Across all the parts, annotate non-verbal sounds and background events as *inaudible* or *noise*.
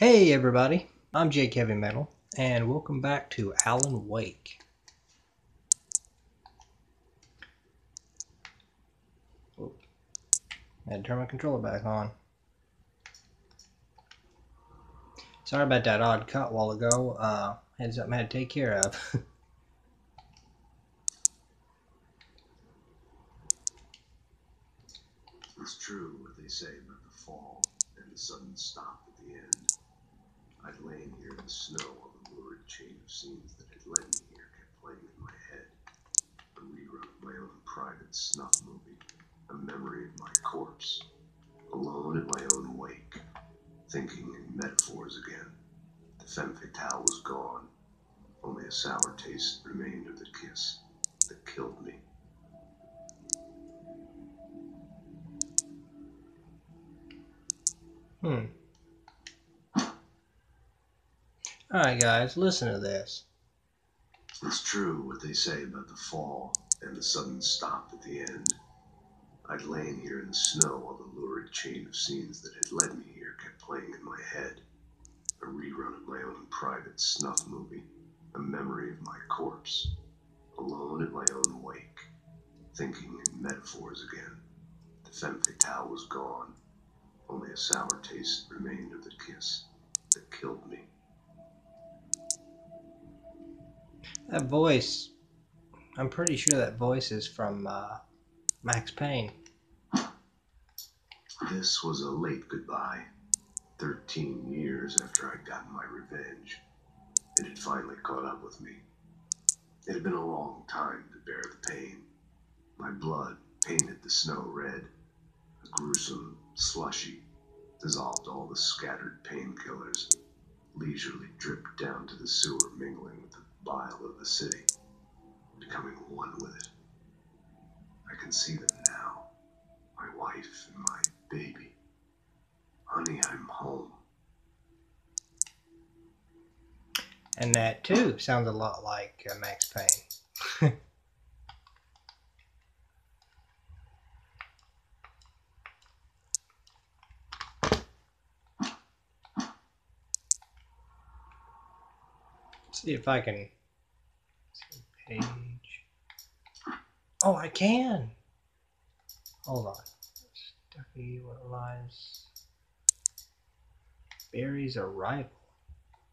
Hey everybody, I'm Jake Heavy Metal, and welcome back to Alan Wake. Oop. I had to turn my controller back on. Sorry about that odd cut while ago. Uh, had something I had to take care of. *laughs* It's true what they say about the fall and the sudden stop at the end. I'd lain here in the snow while the lurid chain of scenes that had led me here kept playing in my head. A rerun of my own private snuff movie, a memory of my corpse, alone at my own wake, thinking in metaphors again. The femme fatale was gone. Only a sour taste remained of the kiss that killed me. hmm. Alright guys, listen to this. It's true what they say about the fall and the sudden stop at the end. I'd lain here in the snow while the lurid chain of scenes that had led me here kept playing in my head. A rerun of my own private snuff movie, a memory of my corpse, alone in my own wake, thinking in metaphors again. The femme fatale was gone. Only a sour taste remained of the kiss that killed me. That voice, I'm pretty sure that voice is from uh, Max Payne. *gasps* This was a late goodbye. Thirteen years after I'd gotten my revenge, it had finally caught up with me. It had been a long time to bear the pain. My blood painted the snow red. A gruesome slushy dissolved all the scattered painkillers, leisurely dripped down to the sewer, mingling with bile of the city, becoming one with it. I can see them now my wife and my baby. Honey, I'm home. And that too sounds a lot like uh, Max Payne. *laughs* see if I can page. Oh, I can. Hold on. Stucky, what lies? Barry's arrival.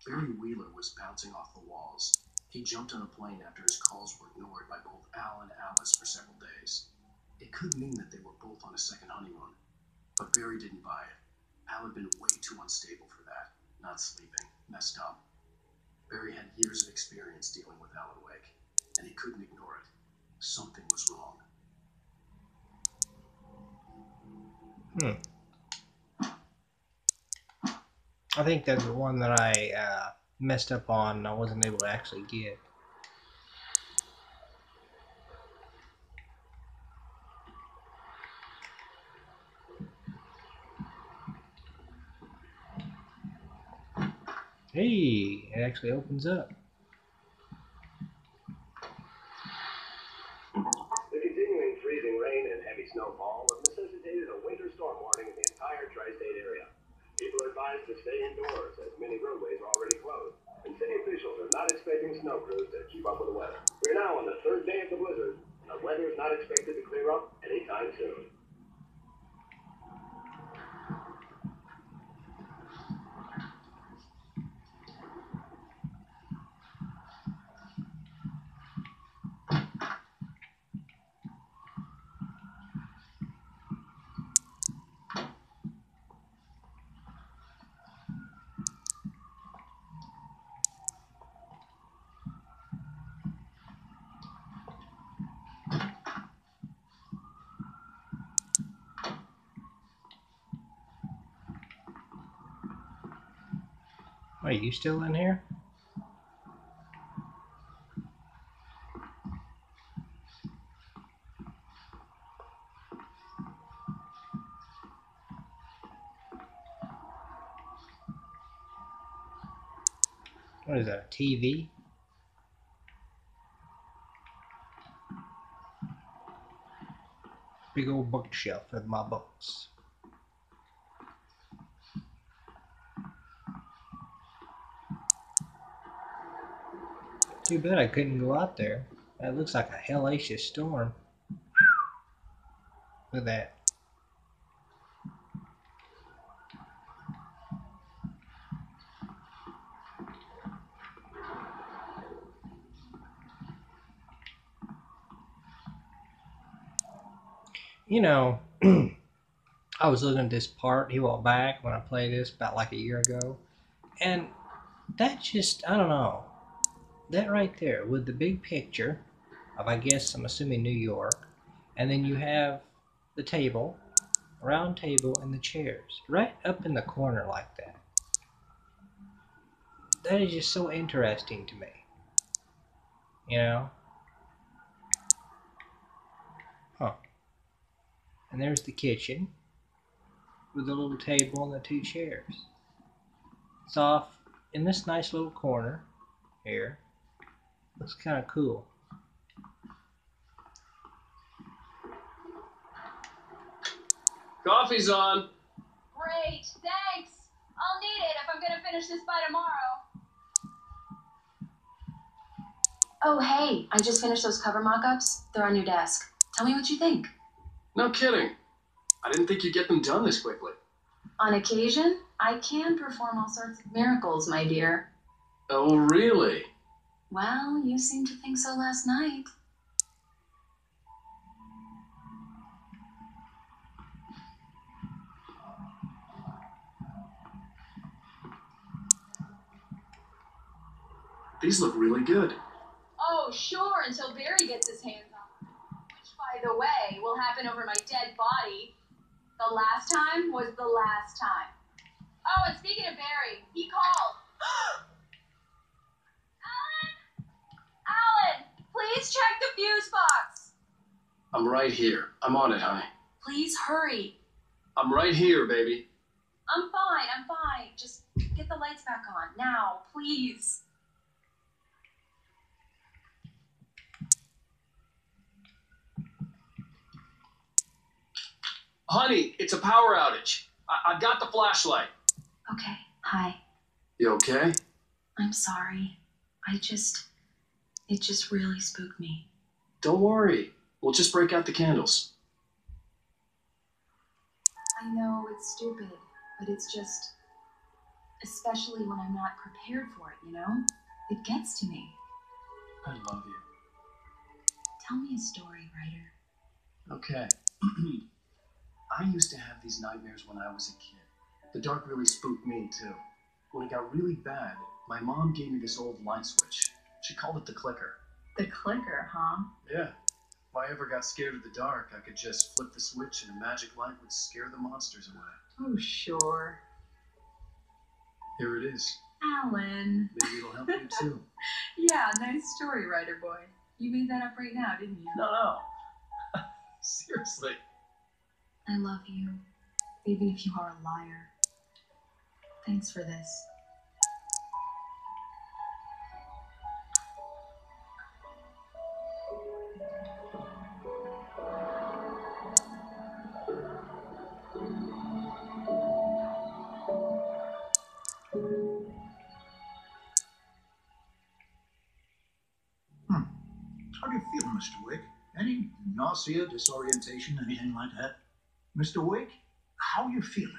Barry Wheeler was bouncing off the walls. He jumped on a plane after his calls were ignored by both Al and Alice for several days. It could mean that they were both on a second honeymoon, but Barry didn't buy it. Al had been way too unstable for that, not sleeping, messed up. Barry had years of experience dealing with Alan Wake, and he couldn't ignore it. Something was wrong. Hmm. I think that's the one that I uh, messed up on. I wasn't able to actually get. Hey, it actually opens up. The continuing freezing rain and heavy snowfall have necessitated a winter storm warning in the entire tri-state area. People are advised to stay indoors as many roadways are already closed, and city officials are not expecting snow crews to keep up with the weather. We're now on the third day of the blizzard, and the weather is not expected to clear up anytime soon. You still in here? What is that, a TV? Big old bookshelf with my books. Too bad I couldn't go out there. That looks like a hellacious storm. Look at that. You know, *clears throat* I was looking at this part he walked back when I played this about like a year ago, and that just I don't know. That right there with the big picture of I guess I'm assuming New York, and then you have the table, round table, and the chairs right up in the corner like that. That is just so interesting to me. You know? Huh. And there's the kitchen with the little table and the two chairs. It's off in this nice little corner here. Looks kind of cool. Coffee's on. Great, thanks. I'll need it if I'm gonna finish this by tomorrow. Oh, hey, I just finished those cover mock ups. They're on your desk. Tell me what you think. No kidding. I didn't think you'd get them done this quickly. On occasion, I can perform all sorts of miracles, my dear. Oh, really? Well, you seemed to think so last night. These look really good. Oh, sure, until Barry gets his hands on them. Which, by the way, will happen over my dead body. The last time was the last time. Oh, and speaking of Barry, he called. *gasps* *gasps* Alan! Alan! Please check the fuse box! I'm right here. I'm on it, honey. Please hurry. I'm right here, baby. I'm fine, I'm fine. Just get the lights back on. Now, please. Honey, it's a power outage. I- I've got the flashlight. Okay, hi. You okay? I'm sorry. I just. It just really spooked me. Don't worry. We'll just break out the candles. I know it's stupid, but it's just. Especially when I'm not prepared for it, you know? It gets to me. I love you. Tell me a story, writer. Okay. *clears throat* I used to have these nightmares when I was a kid. The dark really spooked me too. When it got really bad, my mom gave me this old light switch. She called it the clicker. The clicker, huh? Yeah. If I ever got scared of the dark, I could just flip the switch and a magic light would scare the monsters away. Oh, sure. Here it is. Alan. Maybe it'll help you too. *laughs* Yeah, nice story, writer boy. You made that up right now, didn't you? No, no. *laughs* Seriously. I love you, even if you are a liar. Thanks for this. Do you feel, Mr. Wick? Any nausea, disorientation, anything like that? Mr. Wick, how are you feeling?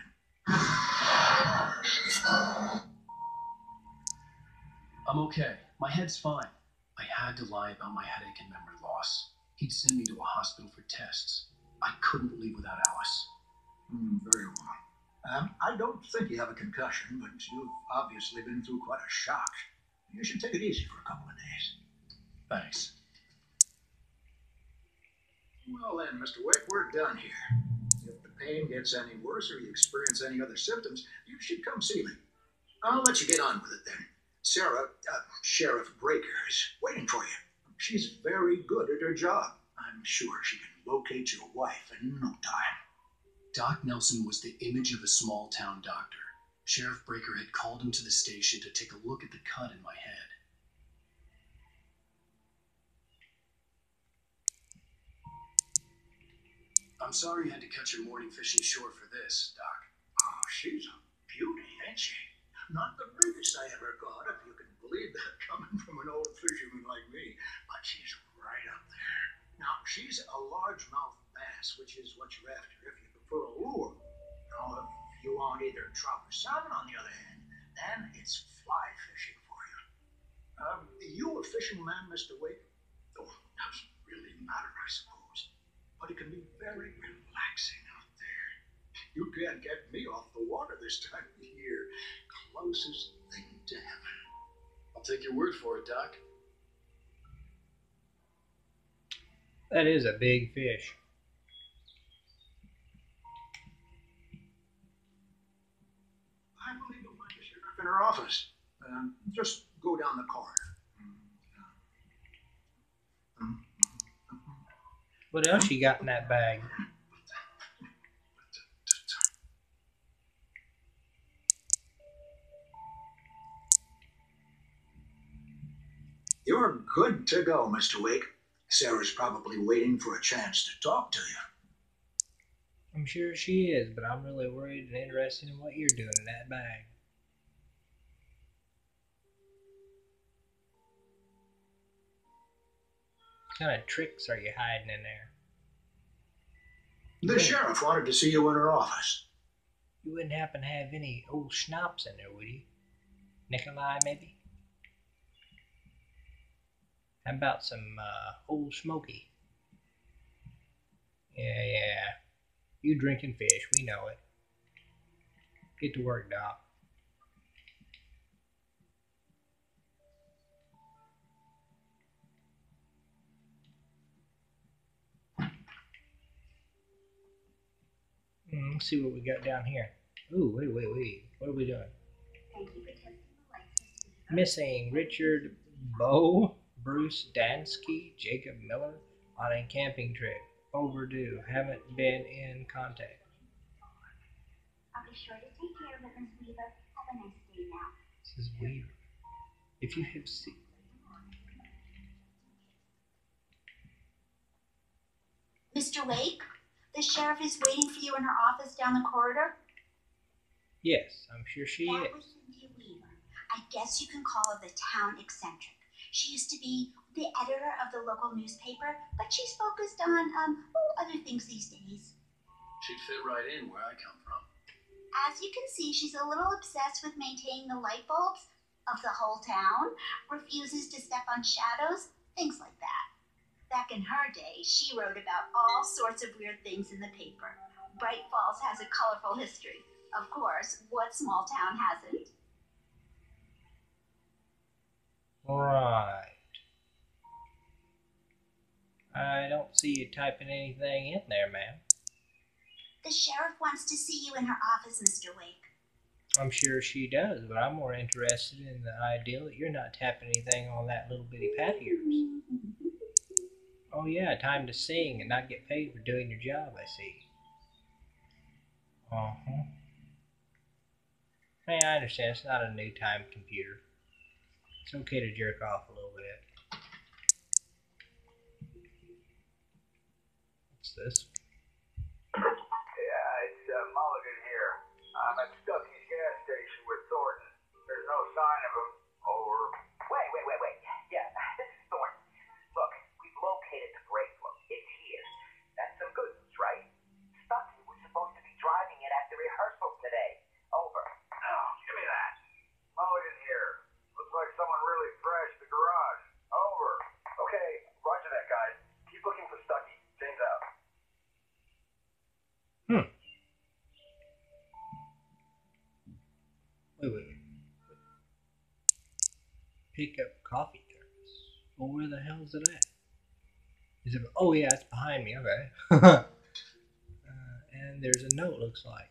I'm okay. My head's fine. I had to lie about my headache and memory loss. He'd send me to a hospital for tests. I couldn't leave without Alice. Hmm, very well. Um, I don't think you have a concussion, but you've obviously been through quite a shock. You should take it easy for a couple of days. Thanks. Well then, Mr. Wick, we're done here. If the pain gets any worse or you experience any other symptoms, you should come see me. I'll let you get on with it then. Sarah, uh, Sheriff Breaker, is waiting for you. She's very good at her job. I'm sure she can locate your wife in no time. Doc Nelson was the image of a small town doctor. Sheriff Breaker had called him to the station to take a look at the cut in my head. I'm sorry you had to cut your morning fishing short for this, Doc. Oh, she's a beauty, ain't she? Not the biggest I ever caught, if you can believe believe that *laughs* coming from an old fisherman like me, but she's right up there. Now, she's a largemouth bass, which is what you're after if you prefer a lure. Now, if you want either trout or salmon, on the other hand, then it's fly fishing for you. Um, you a fishing man, Mr. Wake? Oh, doesn't really matter, I suppose. But it can be very relaxing out there. You can't get me off the water this time of year. Closest thing to heaven. I'll take your word for it, Doc. That is a big fish. I believe you'll find the sheriff in her office. Um, just go down the corridor. What else you got in that bag? You're good to go, Mr. Wake. Sarah's probably waiting for a chance to talk to you. I'm sure she is, but I'm really worried and interested in what you're doing in that bag. What kind of tricks are you hiding in there? The sheriff wanted to see you in her office. You wouldn't happen to have any old schnapps in there, would you? Nikolai, maybe? How about some uh, old smoky? Yeah, yeah. You drinking fish, we know it. Get to work, Doc. Let's see what we got down here. Ooh, wait, wait, wait. What are we doing? Thank you for testing the license. Missing Richard Bowe, Bruce Dansky, Jacob Miller on a camping trip. Overdue. Haven't been in contact. I'll be sure to take care of it, Miss Weaver. Have a nice day now. This is weird. If you have seen. Mr. Wake, the sheriff is waiting for you in her office down the corridor. Yes, I'm sure she that is. was Cynthia Weaver. I guess you can call her the town eccentric. She used to be the editor of the local newspaper, but she's focused on um oh, other things these days. She'd fit right in where I come from. As you can see, she's a little obsessed with maintaining the light bulbs of the whole town, refuses to step on shadows, things like that. Back in her day, she wrote about all sorts of weird things in the paper. Bright Falls has a colorful history. Of course, what small town hasn't? Right. I don't see you typing anything in there, ma'am. The sheriff wants to see you in her office, Mr. Wake. I'm sure she does, but I'm more interested in the idea that you're not tapping anything on that little bitty pad of yours. Oh yeah, time to sing and not get paid for doing your job, I see. Uh-huh. Hey, I understand it's not a new time computer. It's okay to jerk off a little bit. What's this? Yeah, it's uh, Mulligan here. I'm at Stucky's gas station with Thornton. There's no sign of him. Over. Wait, wait, wait, wait. Yeah, this is Thornton. Look, we've located the brake fluid. It's here. That's some good news, right? Stucky was supposed to be driving it at the rehearsal today. Over. Oh, give me that. Mulligan here. Looks like someone really thrashed the garage. Over. Okay, roger that, guys. Keep looking for Stucky. James out. Wait, wait, wait. Pick up coffee thermos. Well, where the hell is it at? Is it? Oh yeah, it's behind me. Okay. *laughs* uh, and there's a note. Looks like.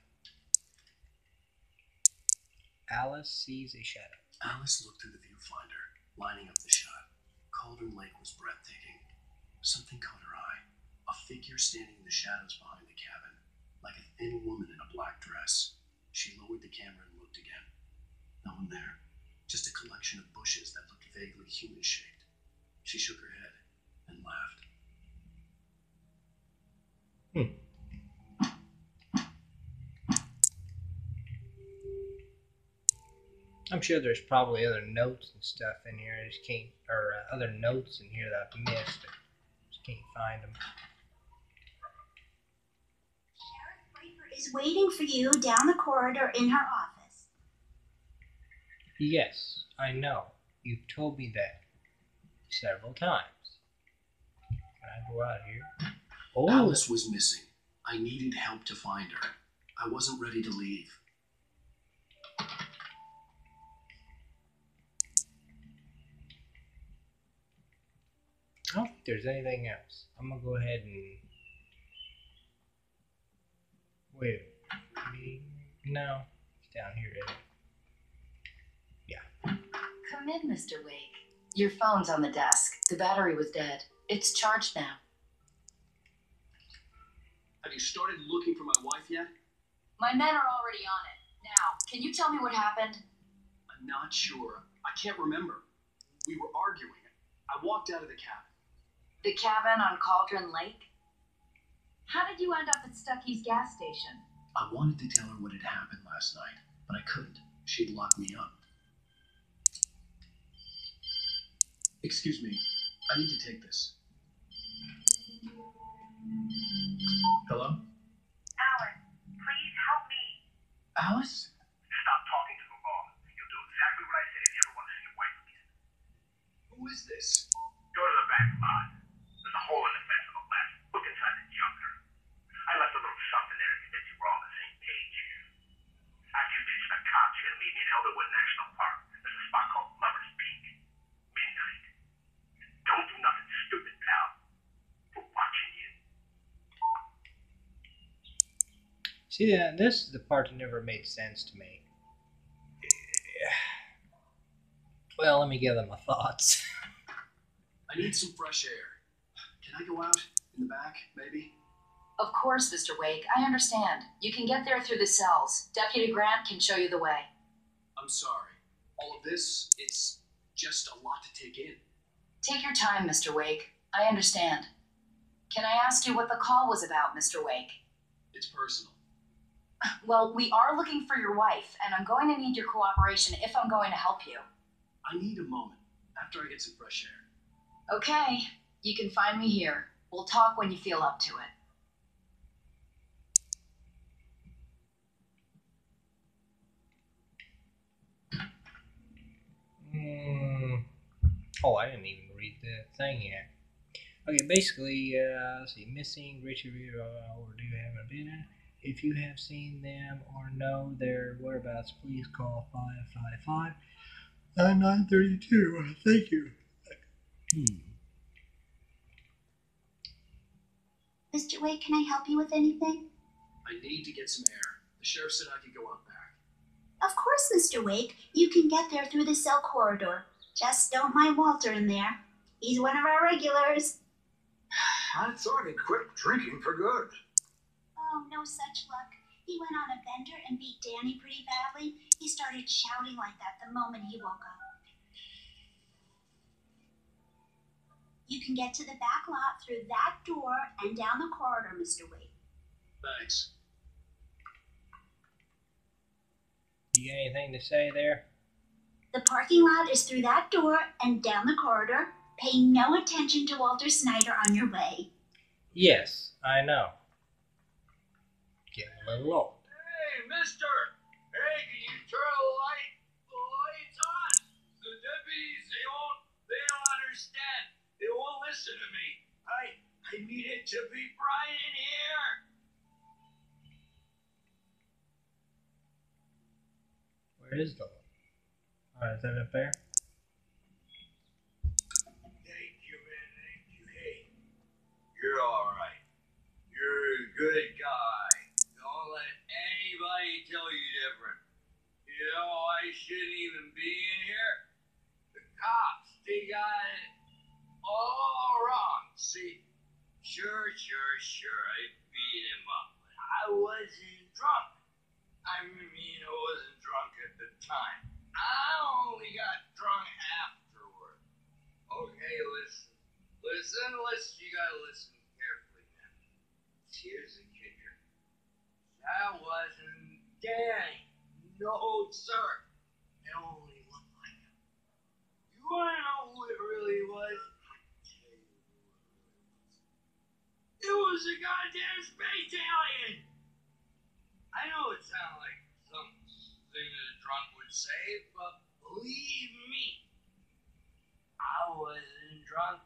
Alice sees a shadow. Alice looked through the viewfinder, lining up the shot. Cauldron Lake was breathtaking. Something caught her eye. A figure standing in the shadows behind the cabin, like a thin woman in a black dress. She lowered the camera and looked again. No one there. Just a collection of bushes that looked vaguely human shaped. She shook her head and laughed. I'm sure there's probably other notes and stuff in here. I just can't, or uh, other notes in here that I've missed. I Just can't find them. Sheriff Piper is waiting for you down the corridor in her office. Yes, I know. You've told me that several times. Can I go out here? Oh, Alice was missing. I needed help to find her. I wasn't ready to leave. I don't think there's anything else. I'm gonna go ahead and wait. No, it's down here. Come in, Mr. Wake. Your phone's on the desk. The battery was dead. It's charged now. Have you started looking for my wife yet? My men are already on it. Now, can you tell me what happened? I'm not sure. I can't remember. We were arguing. I walked out of the cabin. The cabin on Cauldron Lake? How did you end up at Stucky's gas station? I wanted to tell her what had happened last night, but I couldn't. She'd locked me up. Excuse me. I need to take this. Hello? Alan, please help me. Alice? Stop talking to the law. You'll do exactly what I say if you ever want to see your wife again. Who is this? Go to the back lot. There's a hole in the fence on the left. Look inside the junker. I left a little something there to convince you we're all on the same page here. After you ditch the cops, you're gonna meet me in Elderwood National Park. There's a spot called Lover's Peak. Midnight. Don't do nothing stupid, pal. We're watching you. See that this is the part that never made sense to me. *sighs* Well, let me give them my thoughts. *laughs* I need some fresh air. Can I go out in the back, maybe? Of course, Mr. Wake. I understand. You can get there through the cells. Deputy Grant can show you the way. I'm sorry. All of this, it's just a lot to take in. Take your time, Mr. Wake. I understand. Can I ask you what the call was about, Mr. Wake? It's personal. Well, we are looking for your wife, and I'm going to need your cooperation if I'm going to help you. I need a moment after I get some fresh air. Okay, you can find me here. We'll talk when you feel up to it. Hmm. Oh, I didn't even read the thing yet. Okay, basically, uh, let's see, missing Richard Reed or do you have a been in? If you have seen them or know their whereabouts, please call 555 9932. Thank you. Hmm. Mr. Wake, can I help you with anything? I need to get some air. The sheriff said I could go out back. Of course, Mr. Wake. You can get there through the cell corridor. Just don't mind Walter in there. He's one of our regulars. *sighs* I thought he quit drinking for good. Oh, no such luck. He went on a bender and beat Danny pretty badly. He started shouting like that the moment he woke up. You can get to the back lot through that door and down the corridor, Mr. Wake. Thanks. You got anything to say there? The parking lot is through that door and down the corridor. Pay no attention to Walter Snyder on your way. Yes, I know. Getting a little old. Hey, mister! Hey, can you turn the light? The light's on! The deputies, they won't, they don't understand. They won't listen to me. I, I need it to be bright in here. Where is the light? Oh, is that up there? Thank you, man. Thank you. Hey, you're all right. You're a good guy. Let tell you different. You know, I shouldn't even be in here. The cops, they got it all wrong. See, sure, sure, sure, I beat him up, but I wasn't drunk. I mean, I wasn't drunk at the time. I only got drunk afterward. Okay, listen. Listen, listen. You gotta listen carefully now. Here's the kicker. That wasn't Dang, no, sir. It only looked like him. You want to know who it really was? It was a goddamn space alien! I know it sounds like something a drunk would say, but believe me, I wasn't drunk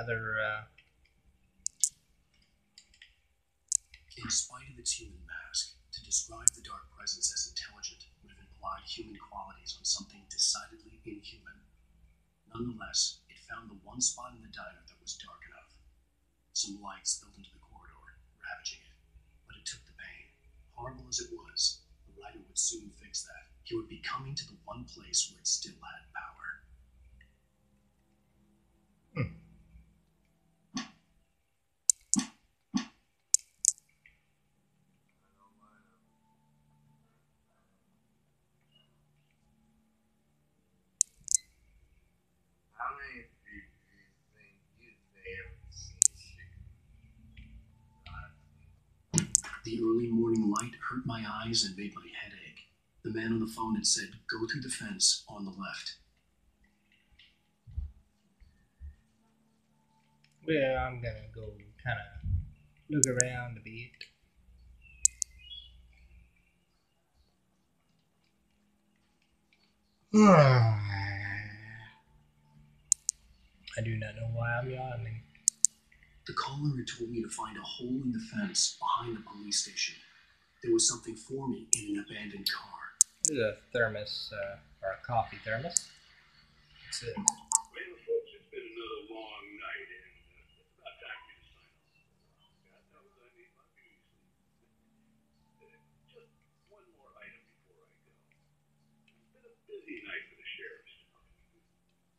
another. Uh... In spite of its human mask, to describe the dark presence as intelligent would have implied human qualities on something decidedly inhuman. Nonetheless, it found the one spot in the diner that was dark enough. Some light spilled into the corridor, ravaging it. But it took the pain. Horrible as it was, the writer would soon fix that. He would be coming to the one place where it still had power. How many people do you think you they ever seen shit? The early morning light hurt my eyes and made my head ache. The man on the phone had said, Go through the fence on the left. Well, I'm gonna go kind of look around a bit. *sighs* I do not know why I'm yawning. The caller had told me to find a hole in the fence behind the police station. There was something for me in an abandoned car. This is a thermos, uh, or a coffee thermos. It's a, Well, folks, it's been another long night, and uh, it's about time for me to sign off. God knows I need my beauty sleep. Uh, just one more item before I go. It's been a busy night for the sheriff's department.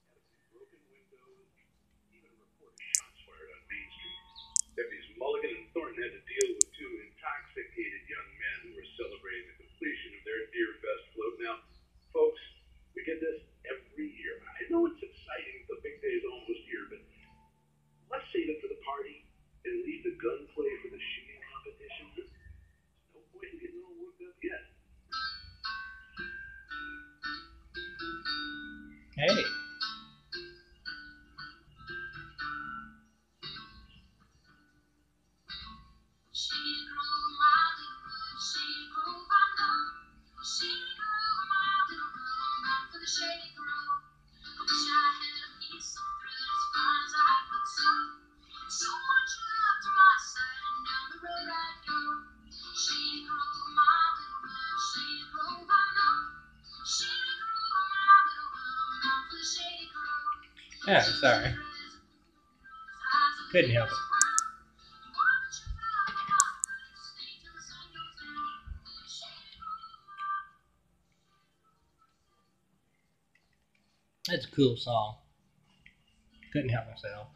Had a few broken windows, even reported shots fired on Main Street. Deputies Mulligan and Thornton had to deal with two intoxicated young men who were celebrating the completion of their Deer Fest float. Now, folks, this every year. I know it's exciting. The big day is almost here, but let's save it for the party and leave the gunplay for the shooting competition. No point in getting all worked up yet. hey, yeah, sorry. Couldn't help it. That's a cool song. Couldn't help myself.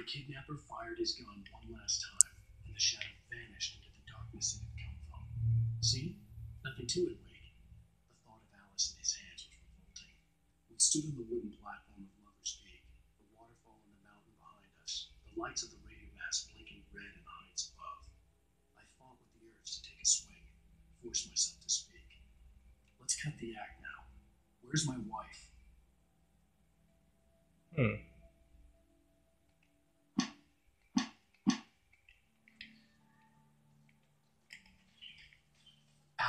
The kidnapper fired his gun one last time, and the shadow vanished into the darkness it had come from. See? Nothing to it, Wake. The thought of Alice in his hands was revolting. We stood on the wooden platform of Lover's Peak, the waterfall and the mountain behind us, the lights of the radio mast blinking red in the heights above. I fought with the urge to take a swing, forced myself to speak. Let's cut the act now. Where's my wife? Hmm.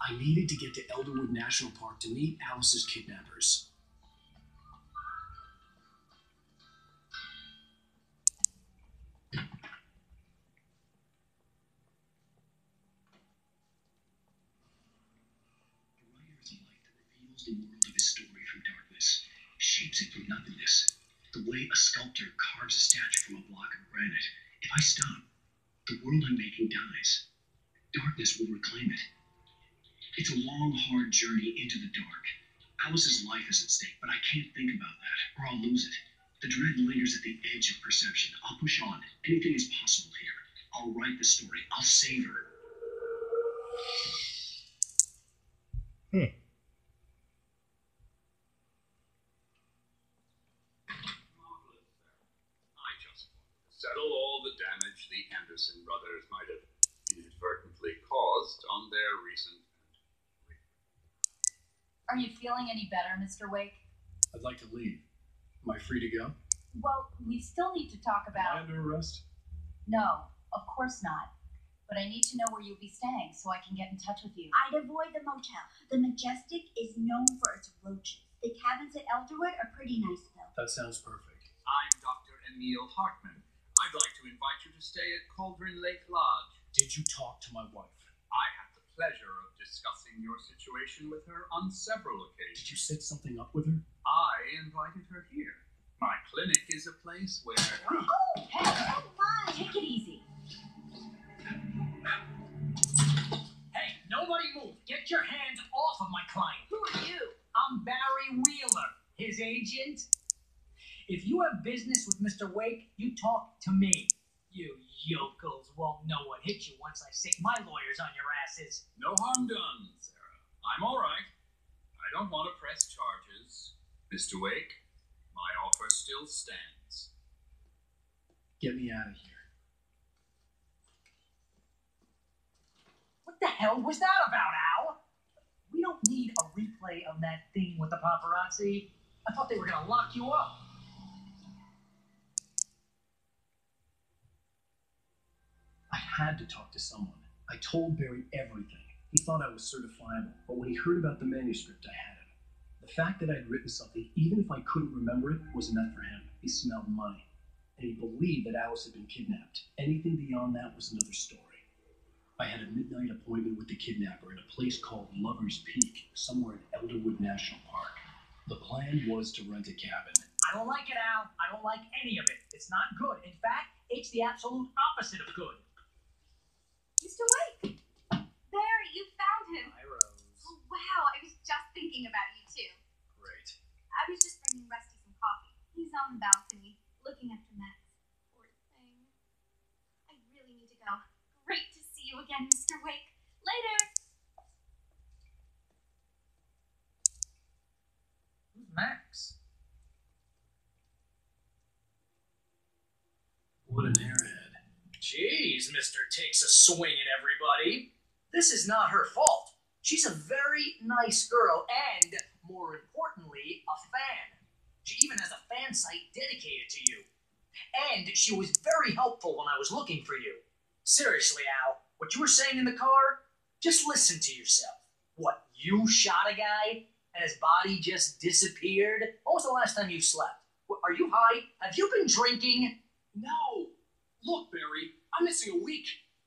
I needed to get to Elderwood National Park to meet Alice's kidnappers. A writer's life that reveals the world of his story from darkness, shapes it from nothingness. The way a sculptor carves a statue from a block of granite. If I stop, the world I'm making dies. Darkness will reclaim it. It's a long, hard journey into the dark. Alice's life is at stake, but I can't think about that, or I'll lose it. The dread lingers at the edge of perception. I'll push on. Anything is possible here. I'll write the story. I'll save her. Sir. I just wanted to settle all the damage the Anderson brothers might have inadvertently caused on their recent. Are you feeling any better, Mr. Wake? I'd like to leave. Am I free to go? Well, we still need to talk about. Am I about. under arrest? No, of course not. But I need to know where you'll be staying so I can get in touch with you. I'd avoid the motel. The Majestic is known for its roaches. The cabins at Elderwood are pretty nice, though. That sounds perfect. I'm Dr. Emil Hartman. I'd like to invite you to stay at Cauldron Lake Lodge. Did you talk to my wife? I had the pleasure of discussing your situation with her on several occasions. Did you set something up with her? I invited her here. My clinic is a place where. Oh, Hey, come on. take it easy. Hey, nobody move. Get your hands off of my client. Who are you? I'm Barry Wheeler, his agent. If you have business with Mr. Wake, you talk to me. You yokels won't know what hit you once I stick my lawyers on your asses. No harm done, Sarah. I'm all right. I don't want to press charges. Mr. Wake, my offer still stands. Get me out of here. What the hell was that about, Al? We don't need a replay of that thing with the paparazzi. I thought they were gonna lock you up. I had to talk to someone. I told Barry everything. He thought I was certifiable, but when he heard about the manuscript, I had him. The fact that I'd written something, even if I couldn't remember it, was enough for him. He smelled money, and he believed that Alice had been kidnapped. Anything beyond that was another story. I had a midnight appointment with the kidnapper at a place called Lover's Peak, somewhere in Elderwood National Park. The plan was to rent a cabin. I don't like it, Al. I don't like any of it. It's not good. In fact, it's the absolute opposite of good. Mr. Wake! Barry, you found him. Hi, Rose. Oh, wow, I was just thinking about you, too. Great. I was just bringing Rusty some coffee. He's on the balcony, looking after Max. Poor thing. I really need to go. Great to see you again, Mr. Wake. Later! Who's Max? What an airhead. Jeez, Mister takes a swing at everybody. This is not her fault. She's a very nice girl and, more importantly, a fan. She even has a fan site dedicated to you. And she was very helpful when I was looking for you. Seriously, Al, what you were saying in the car, just listen to yourself. What, you shot a guy and his body just disappeared? When was the last time you slept? Are you high? Have you been drinking? No. Look, Barry, I'm missing a week,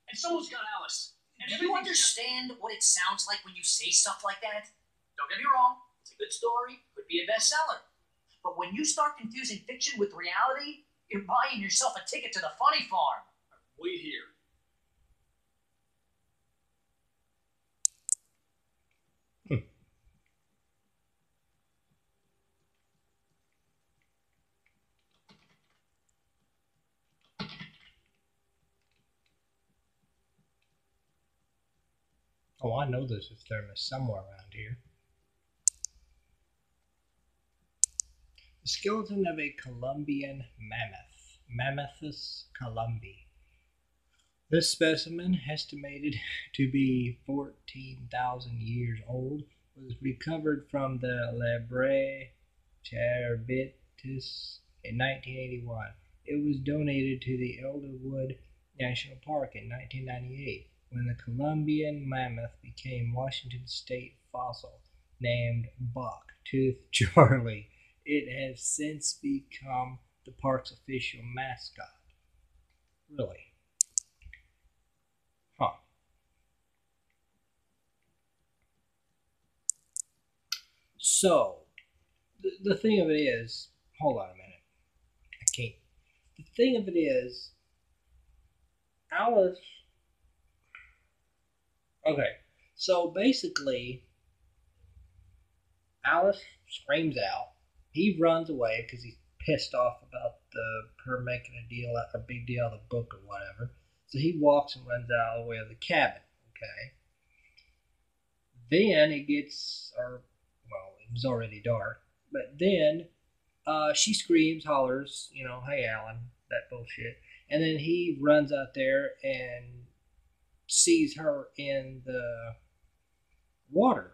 and someone's got Alice. And Do you everything's just- understand what it sounds like when you say stuff like that? Don't get me wrong, it's a good story, could be a bestseller. But when you start confusing fiction with reality, you're buying yourself a ticket to the funny farm. Wait here. Oh, I know there's a thermos somewhere around here. The skeleton of a Columbian mammoth, Mammuthus columbi. This specimen, estimated to be 14,000 years old, was recovered from the Lebre Terbitus in 1981. It was donated to the Elderwood National Park in 1998 when the Columbian mammoth became Washington state fossil named Buck-Tooth *laughs* Charlie. It has since become the park's official mascot. Really? Huh. So, the, the thing of it is, hold on a minute. I can't. The thing of it is, Alice. Okay, so basically, Alice screams out. He runs away because he's pissed off about the her making a deal, a big deal of the book or whatever. So he walks and runs out of the way of the cabin. Okay. Then it gets, or well, it was already dark. But then uh, she screams, hollers, you know, hey Alan, that bullshit. And then he runs out there and sees her in the water.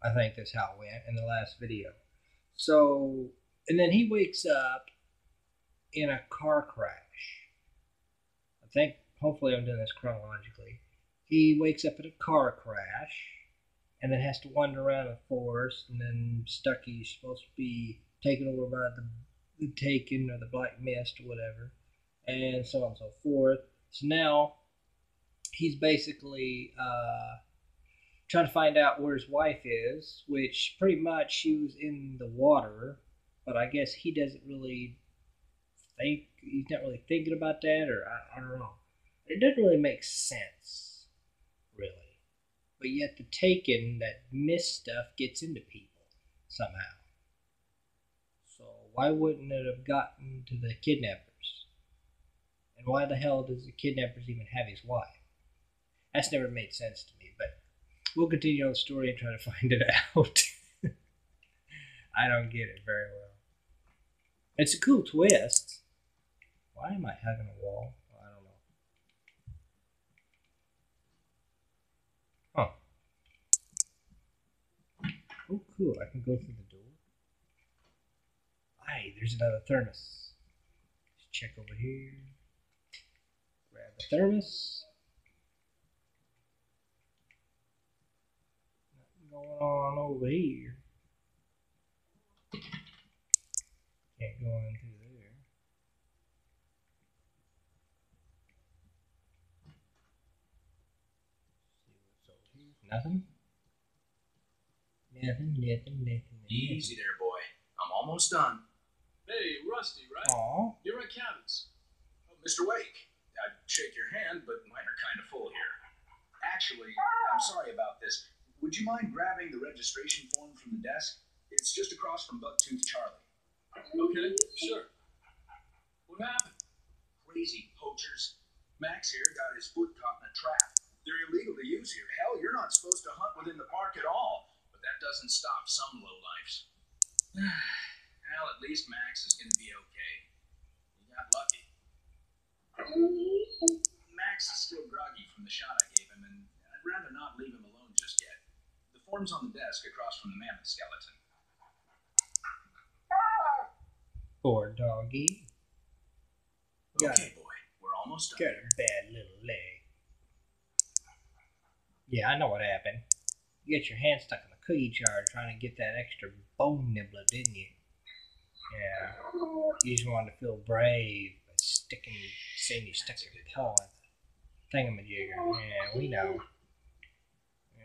I think that's how it went in the last video. So, and then he wakes up in a car crash. I think, hopefully, I'm doing this chronologically. He wakes up in a car crash and then has to wander around the forest, and then Stucky's supposed to be taken over by the, the Taken or the Black Mist or whatever, and so on and so forth. So now he's basically uh, trying to find out where his wife is, which pretty much she was in the water, but I guess he doesn't really think he's not really thinking about that, or I, I don't know. It doesn't really make sense, really. But yet the taken that mist stuff gets into people somehow. So why wouldn't it have gotten to the kidnappers? And why the hell does the kidnappers even have his wife? That's never made sense to me, but we'll continue on the story and try to find it *laughs* out. I don't get it very well. It's a cool twist. Why am I hugging a wall? I don't know. Huh. Oh, cool. I can go through the door. Hey, there's another thermos. Let's check over here. Grab the thermos. Going on over here. Can't go in through there. See what's over here. Nothing. Nothing, nothing, nothing. Easy there, boy. I'm almost done. Hey, Rusty, right? Aw. You're at cabins. Oh, Mr. Wake, I'd shake your hand, but mine are kind of full here. Actually, I'm sorry about this. Would you mind grabbing the registration form from the desk? It's just across from Bucktooth Charlie. Okay, sure. What happened? Crazy poachers. Max here got his foot caught in a trap. They're illegal to use here. Hell, you're not supposed to hunt within the park at all. But that doesn't stop some lowlifes. *sighs* well, at least Max is going to be okay. He got lucky. Max is still groggy from the shot I gave him, and I'd rather not leave him alone just yet. The form's on the desk across from the mammoth skeleton. Poor doggy. Got Okay, boy, we're almost done. Got a bad little leg. Yeah, I know what happened. You got your hand stuck in the cookie jar trying to get that extra bone nibbler, didn't you? Yeah. You just wanted to feel brave by sticking, saying you stuck your paw in the thingamajigger. Yeah, we know.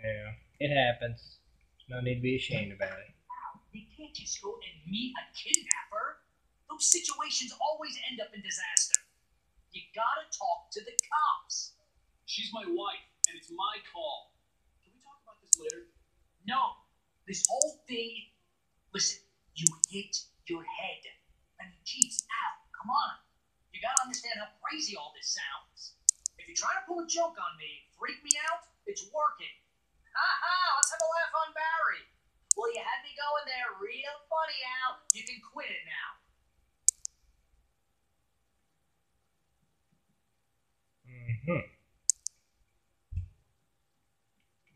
Yeah, it happens. No need to be ashamed about it. You can't just go and meet a kidnapper. Those situations always end up in disaster. You gotta talk to the cops. She's my wife, and it's my call. Can we talk about this later? No, this whole thing. Listen, you hit your head. I mean, jeez, ow, come on. You gotta understand how crazy all this sounds. If you're trying to pull a joke on me, freak me out, it's working. Ha ha, let's have a laugh on Barry. Well, you had me going there real funny, Al. You can quit it now. Mm-hmm.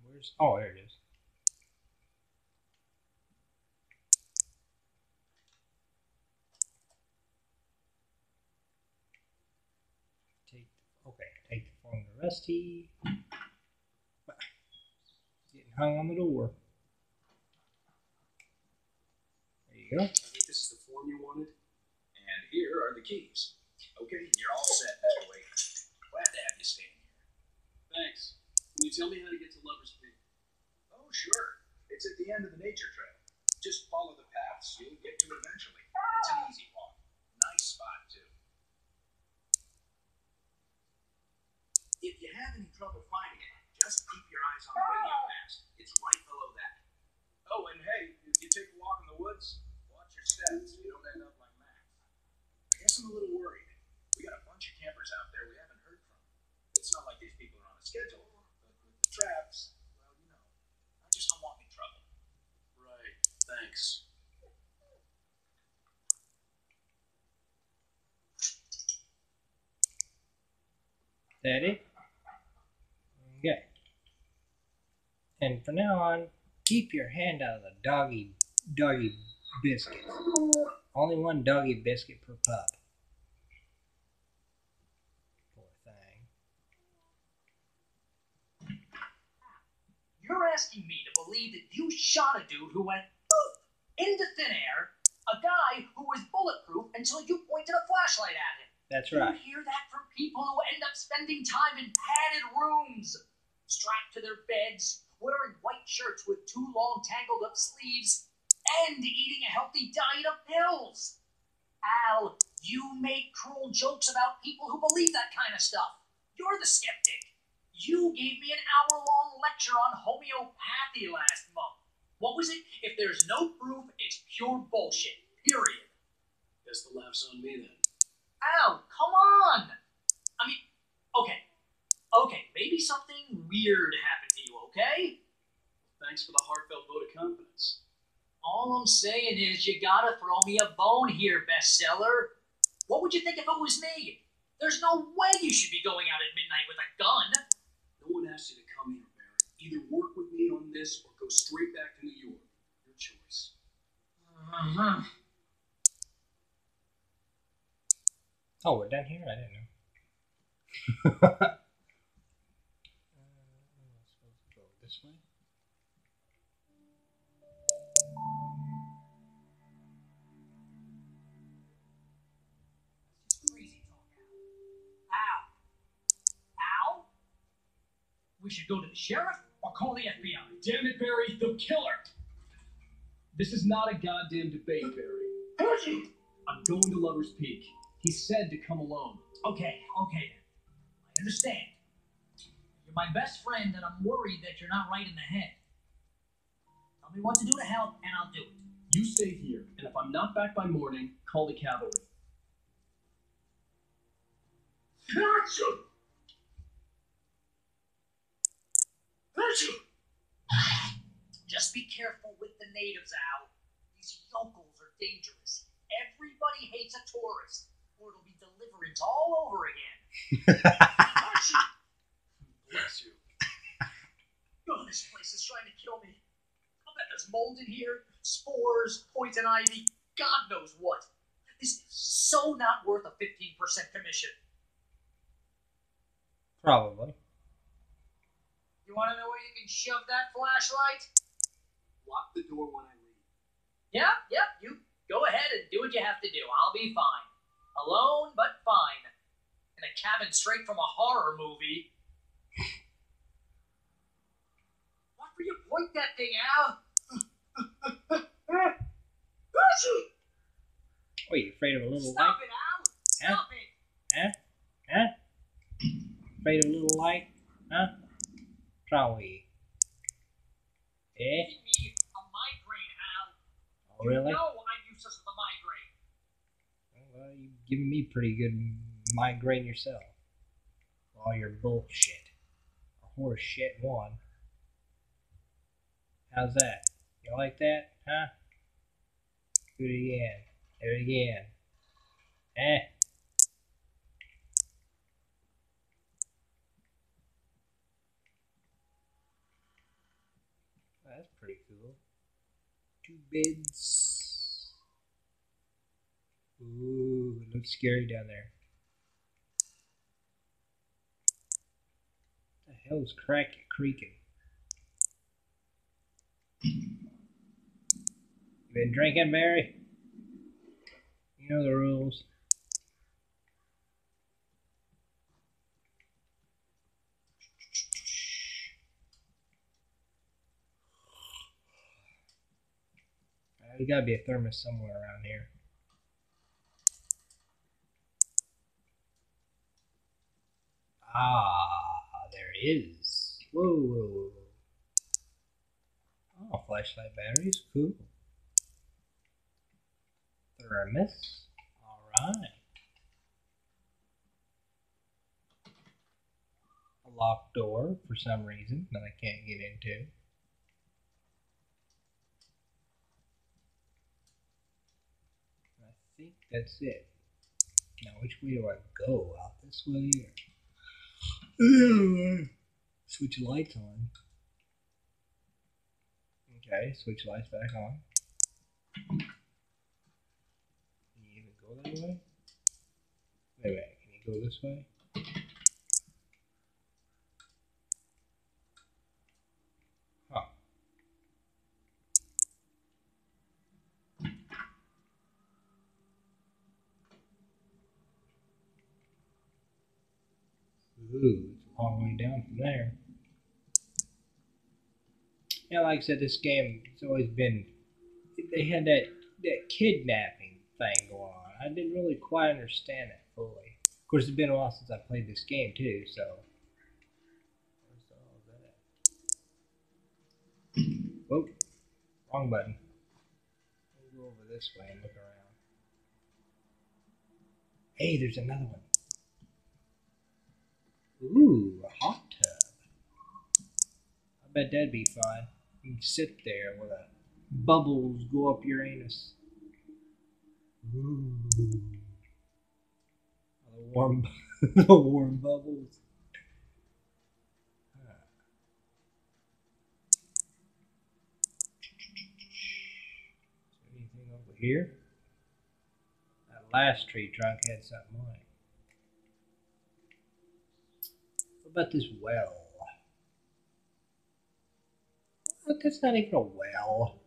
Where's... Oh, there it is. Take... Okay, take the phone to Rusty. Getting hung on the door. There you go. I think this is the form you wanted. And here are the keys. Okay, you're all set, Mr. Wake. Glad to have you staying here. Thanks. Can you tell me how to get to Lover's Peak? Oh, sure. It's at the end of the nature trail. Just follow the paths. You'll get to it eventually. It's an easy walk. Nice spot, too. If you have any trouble finding it, just keep your eyes on the radio mast. It's right below that. Oh, and hey, if you take a walk in the woods, watch your steps so you don't end up like Max. I guess I'm a little worried. We got a bunch of campers out there we haven't heard from. It's not like these people are on a schedule, but with the traps, well, you know, I just don't want any trouble. Right. Thanks. That it? Okay. And from now on, keep your hand out of the doggy doggy biscuits. Only one doggy biscuit per pup. Poor thing. You're asking me to believe that you shot a dude who went poof into thin air, a guy who was bulletproof until you pointed a flashlight at him. That's right. You hear that from people who end up spending time in padded rooms, strapped to their beds, wearing white shirts with too long tangled up sleeves, and eating a healthy diet of pills. Al, you make cruel jokes about people who believe that kind of stuff. You're the skeptic. You gave me an hour long lecture on homeopathy last month. What was it? If there's no proof, it's pure bullshit. Period. Guess the laugh's on me then. Al, come on! I mean, okay. Okay, maybe something weird happened okay? Thanks for the heartfelt vote of confidence. All I'm saying is you gotta throw me a bone here, bestseller. What would you think if it was me? There's no way you should be going out at midnight with a gun. No one asked you to come here, Barry. Either work with me on this or go straight back to New York. Your choice. Uh-huh. Oh, we're done here? I didn't know. *laughs* We should go to the sheriff or call the FBI. Damn it, Barry, the killer! This is not a goddamn debate, Barry. I'm going to Lover's Peak. He said to come alone. Okay, okay. I understand. You're my best friend, and I'm worried that you're not right in the head. Tell me what to do to help, and I'll do it. You stay here, and if I'm not back by morning, call the cavalry. Gotcha! Gotcha! Just be careful with the natives, Al. These yokels are dangerous. Everybody hates a tourist, or it'll be deliverance all over again. *laughs* Bless you. *laughs* Oh, this place is trying to kill me. I bet there's mold in here, spores, poison ivy, God knows what. This is so not worth a 15% commission. Probably. You want to know where you can shove that flashlight? Lock the door when I leave. Yep, yep, you go ahead and do what you have to do. I'll be fine. Alone, but fine. In a cabin straight from a horror movie. What for you point that thing out? What, you afraid of a little light? Stop it, Al! Stop it! Huh? Huh? Afraid of a little light? Huh? You? Eh? Give me a migraine, Al. Oh, really? You know I'm useless with a migraine. Well, you've given me pretty good migraine yourself. All your bullshit. Horse shit one. How's that? You like that? Huh? Do it again. Do it again. Eh? That's pretty cool. Two beds. Ooh, it looks scary down there. The hell's crack creaking? You been drinking, Mary? You know the rules. There's gotta be a thermos somewhere around here. Ah, there is. Whoa, whoa, whoa. Oh, flashlight batteries, cool. Thermos, alright. A locked door for some reason that I can't get into. I think that's it. Now, which way do I go? Out this way or? *clears throat* Switch lights on. Okay, switch lights back on. Can you even go that way? Wait, wait, can you go this way? Huh. Ooh, it's a long way down from there. Yeah, like I said, this game it's always been they had that that kidnapping thing going on. I didn't really quite understand it fully. Of course, it's been a while since I played this game too, so. Whoa, wrong button. Go over this way and look around. Hey, there's another one. Ooh, a hot tub. I bet that'd be fun. You can sit there with a bubbles go up your anus. Ooh. The warm, *laughs* the warm bubbles. Anything over here? That last tree trunk had something on it. What about this well? That's not even a well.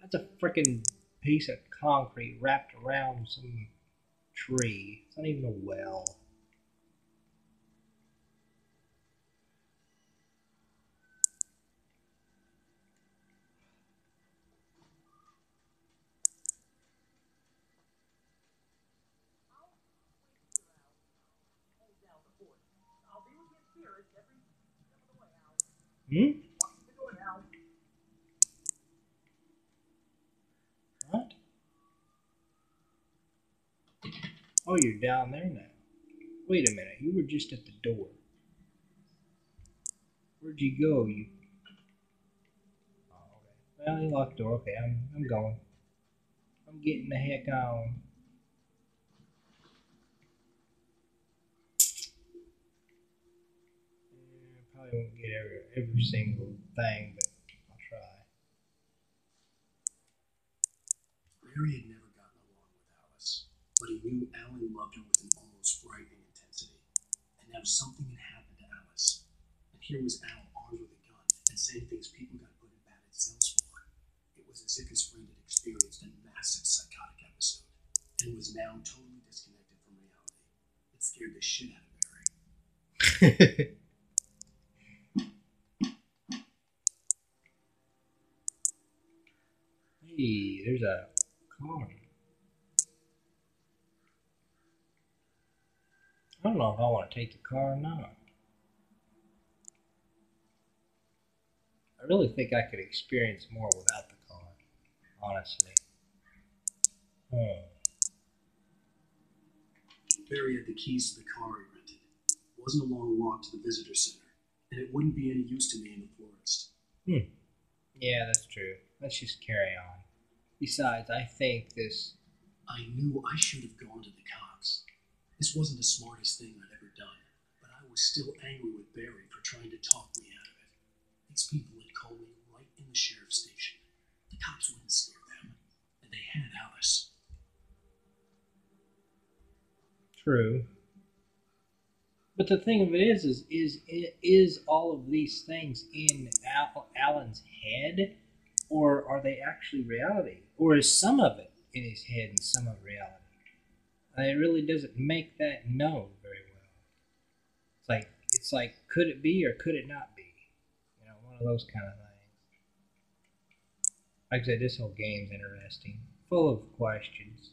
That's a freaking piece of concrete wrapped around some tree. It's not even a well. Hmm? What? Oh, you're down there now. Wait a minute, you were just at the door. Where'd you go? You. Oh, okay. Well, you locked the door. Okay, I'm I'm going. I'm getting the heck on. Probably won't get every every single thing, but I'll try. Barry had never gotten along with Alice, but he knew Alan loved her with an almost frightening intensity. And now something had happened to Alice. And here was Al armed with a gun and saying things people got put in battered cells for. It was as if his friend had experienced a massive psychotic episode and was now totally disconnected from reality. It scared the shit out of Barry. *laughs* Hey, there's a car. I don't know if I want to take the car or not. I really think I could experience more without the car, honestly. Hmm. Barry had the keys to the car he rented. It wasn't a long walk to the visitor center, and it wouldn't be any use to me in the forest. Hmm. Yeah, that's true. Let's just carry on. Besides, I think this. I knew I should have gone to the cops. This wasn't the smartest thing I'd ever done, but I was still angry with Barry for trying to talk me out of it. These people had called me right in the sheriff's station. The cops wouldn't scare them, and they had Alice. True. But the thing of it is, is is is all of these things in Al, Alan's head, or are they actually reality, or is some of it in his head and some of reality? It really doesn't make that known very well. It's like it's like could it be or could it not be? You know, one of those kind of things. Like I said, this whole game's interesting, full of questions.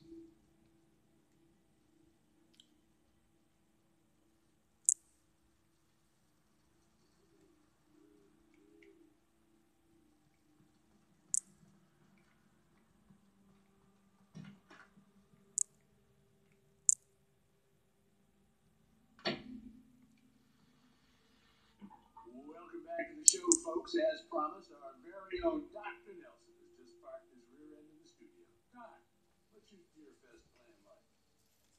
Show, folks. As promised, our very own Dr. Nelson has just parked his rear end in the studio. Doc, what's your Deerfest plan like?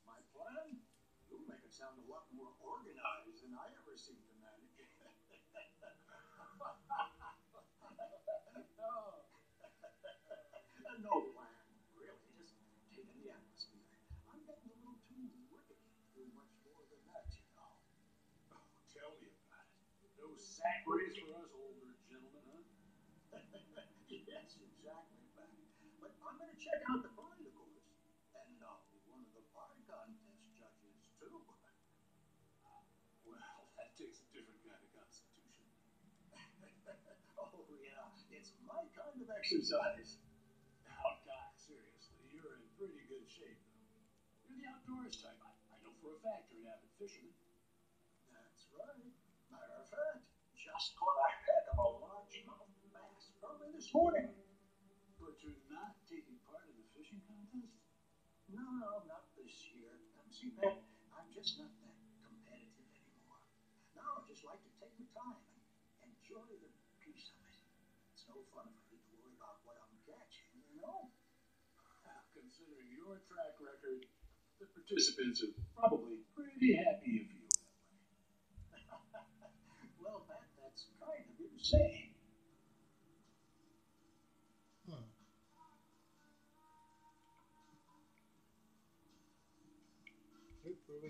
My plan? You'll make it sound a lot more organized than I ever seem to manage. *laughs* no. *laughs* no plan, really. Just taking the atmosphere. I'm getting a little too rickety to do much more than that, you know. Oh, tell me about it. No sack for us older gentlemen, huh? yes, exactly, Pat. But I'm going to And I'll be one of the judges, too. Well, that takes a different kind of constitution. oh, yeah, it's my kind of exercise. Now, seriously, you're in pretty good shape, though. You're the outdoors type. I, I know for a fact you're an avid fisherman. That's right. Matter of fact, just caught a heck of a largemouth bass early this morning. But you're not taking part in the fishing contest? No, no, not this year. See, Pat, I'm just not that competitive anymore. Now I just like to take my time and enjoy the peace of it. It's no fun for me to worry about what I'm catching, you know? Considering your track record, the participants are probably pretty happy if you *laughs* well, Pat, that's kind of you to say.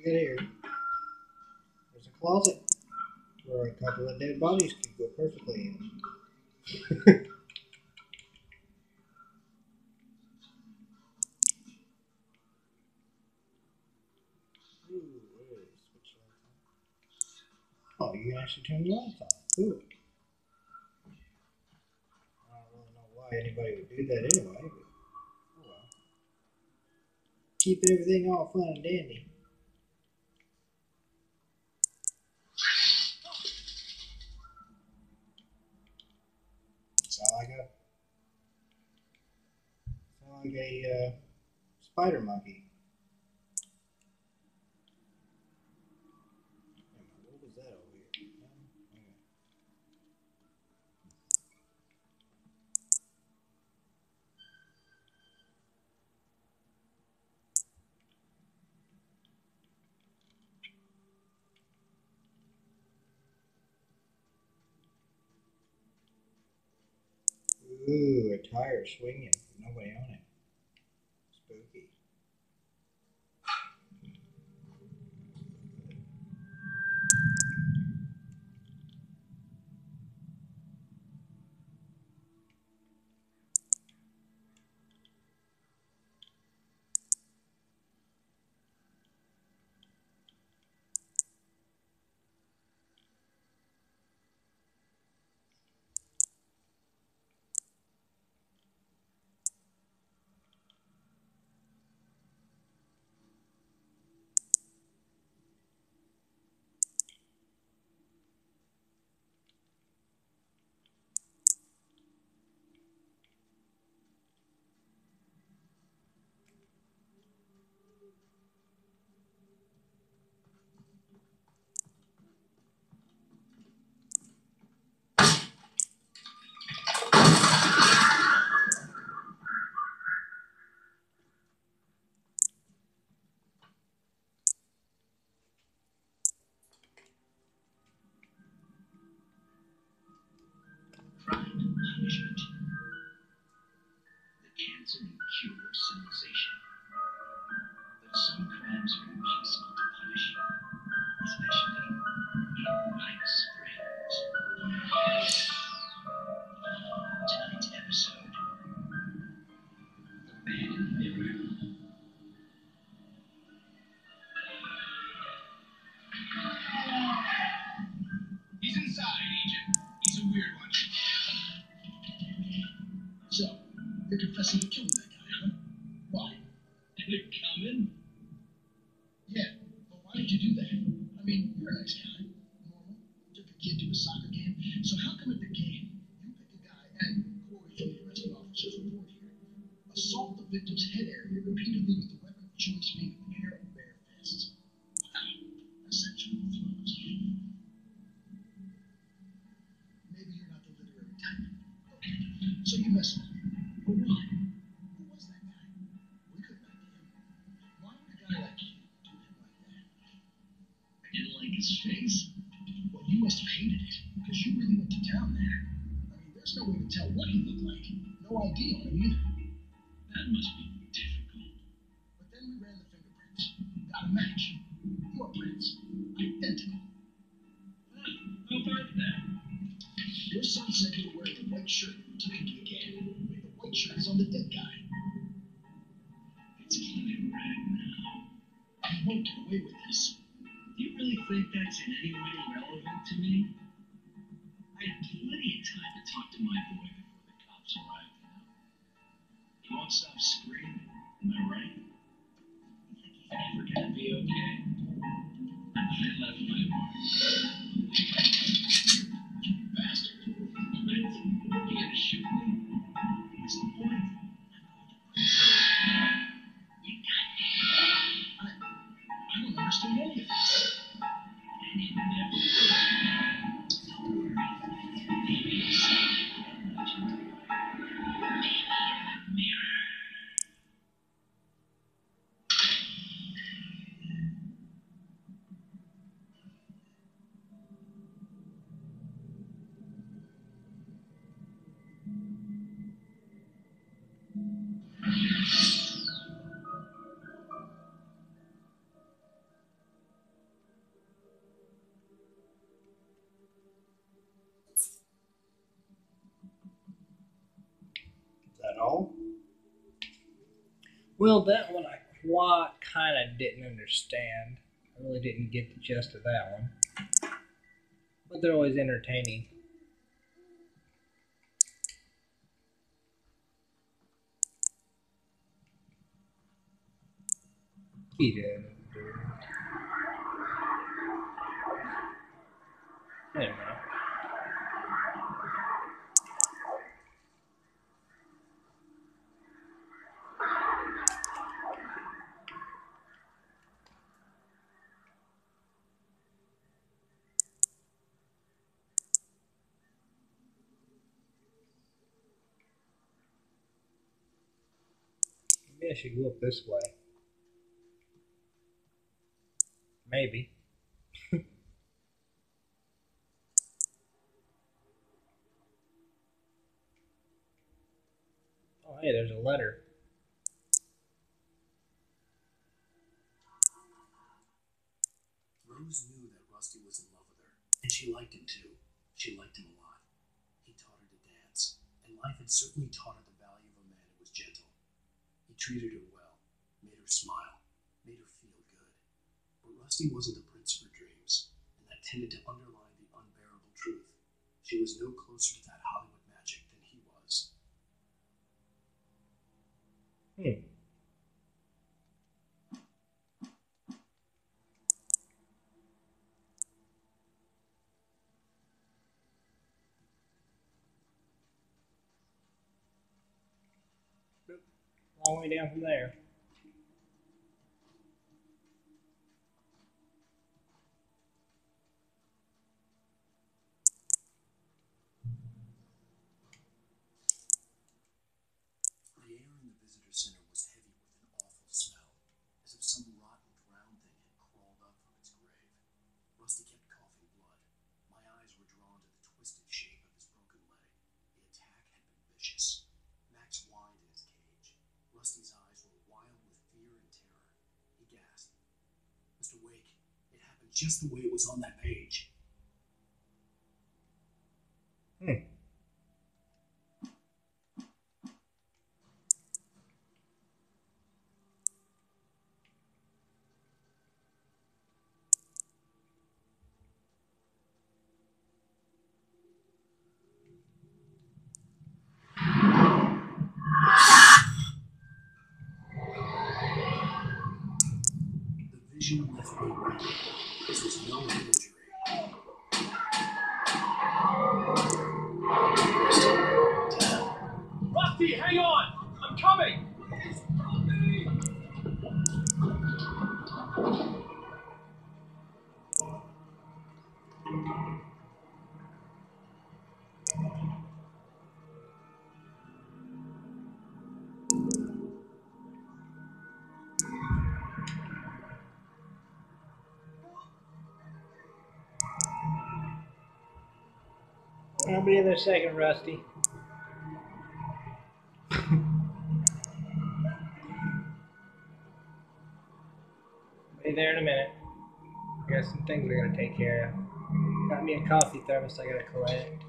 Got here? There's a closet where a couple of dead bodies could go perfectly in. *laughs* Oh, you can actually turn the lights on. Cool. I don't really know why anybody would do that anyway, but oh well. Keep everything all fun and dandy. A uh, spider monkey. What was that over here? Ooh, a tire swinging. Nobody on it. You're confessing to killing that guy, huh? Why? They're coming? Yeah, but why did you do that? I mean, you're a nice guy. Normal. Took a kid to a soccer game. So how come at the game, you pick a guy and Corey from the arresting officers report here, assault the victim's head area repeatedly with the weapon of choice being a pair of bare fists? Wow. Ah, essential. Maybe you're not the literary type. Okay. So you messed up. Mm-hmm. In any way Well, that one I quite kind of didn't understand. I really didn't get the gist of that one. But they're always entertaining. He did. Anyway. Maybe Should up this way. Maybe. *laughs* oh, hey, there's a letter. Rose knew that Rusty was in love with her, and she liked him too. She liked him a lot. He taught her to dance, and life had certainly taught her the value of a man who was gentle. He treated her well, made her smile, made her feel good. But Rusty wasn't the prince of her dreams, and that tended to underline the unbearable truth. She was no closer to that Hollywood magic than he was. Hmm. Way down from there. The air in the visitor center was heavy with an awful smell, as if some rotten drowned thing had crawled up from its grave. Rusty kept coughing blood. My eyes were drawn to the twisted shape of his broken leg. The attack had been vicious. Max whined in his cage. Rusty's eyes were wild with fear and terror. He gasped. Mr. Wake, it happened just the way it was on that page. Hmm. The lesion left me red. This was no injury. I'll be in there a second, Rusty. *laughs* be there in a minute. I got some things I gotta take care of. Got me a coffee thermos I gotta collect.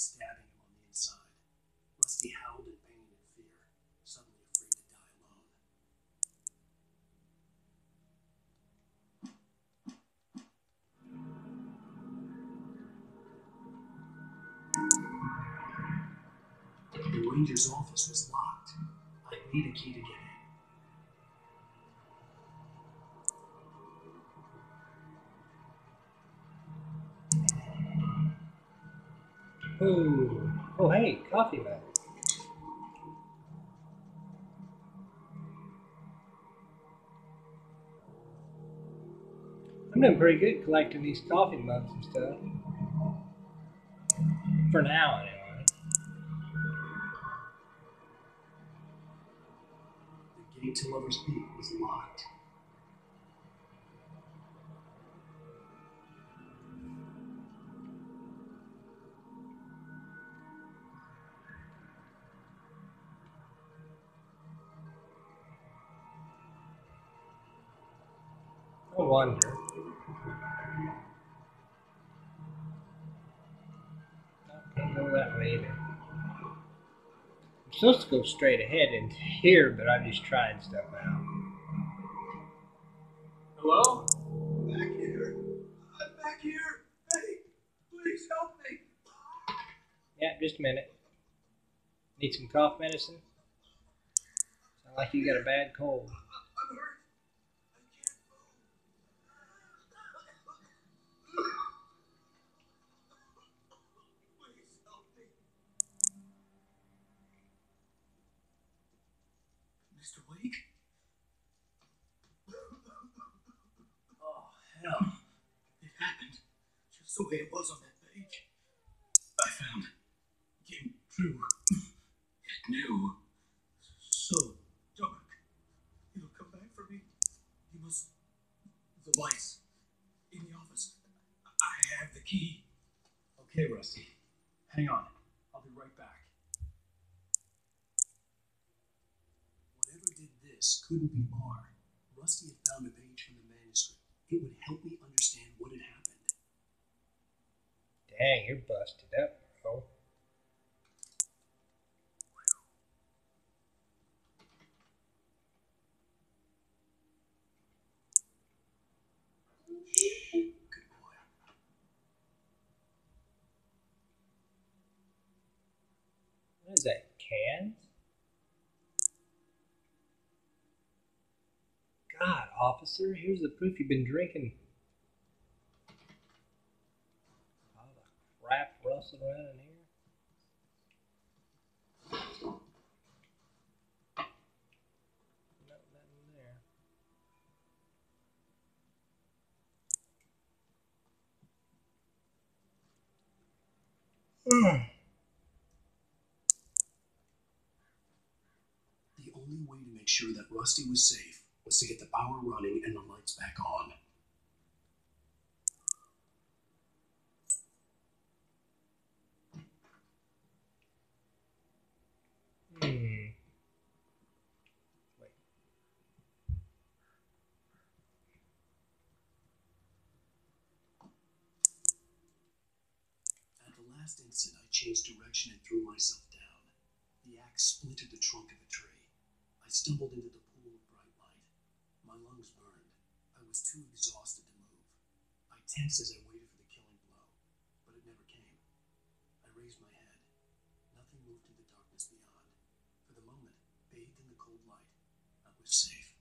Stabbing him on the inside. Rusty howled in pain and fear, suddenly afraid to die alone. The ranger's office was locked. I need a key to get Ooh. Oh, hey, coffee mug. I'm doing pretty good collecting these coffee mugs and stuff. For now, anyway. The gate to Lover's Peak was locked. Wonder. Can't go that way either. I'm supposed to go straight ahead into here, but I'm just trying stuff out. Hello? Back here. I'm back here. Hey, please help me. Yeah, just a minute. Need some cough medicine? Sound like you got a bad cold. I'm hurt. Please help me. Mr. Wake? Oh, hell. It happened just the way it was on that page. I found. Came true. It knew. So dark. It'll come back for me. You must. The lights. In the office. I have the key. Okay, Rusty. Hang on. I'll be right back. Whatever did this couldn't be Marr. Rusty had found a page from the manuscript. It would help me understand what had happened. Dang, you're busted up, bro. Good boy. What is that? Cans? God, officer, here's the proof you've been drinking. All the crap rustling around in here. Nope. Hmm. The only way to make sure that Rusty was safe was to get the power running and the lights back on. Hmm. At the last instant, I changed direction and threw myself down. The axe splintered the trunk of a tree. I stumbled into the was too exhausted to move. I tensed as for the killing blow, but it never came. I raised my head. Nothing moved in the darkness beyond. For the moment, bathed in the cold light, I was safe.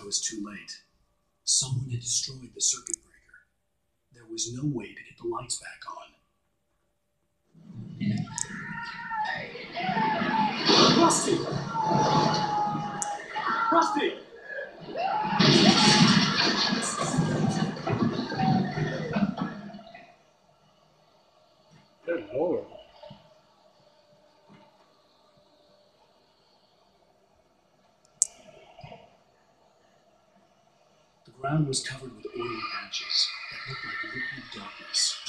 I was too late. Someone had destroyed the circuit breaker. There was no way to get the lights back on. Rusty! Rusty! Good lord. The ground was covered with oily patches that looked like liquid darkness.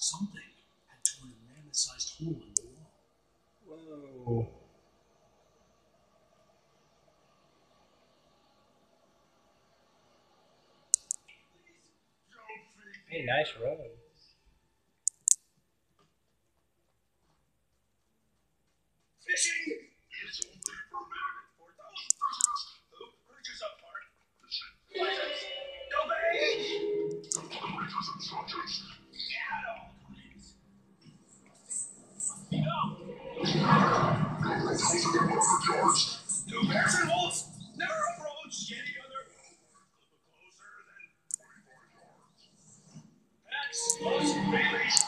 Something had torn a mammoth-sized hole in the wall. Whoa. Hey, nice road. Fishing is only permitted for those prisoners who purchase a part. License, obey! Operators instructions. Closer than be released.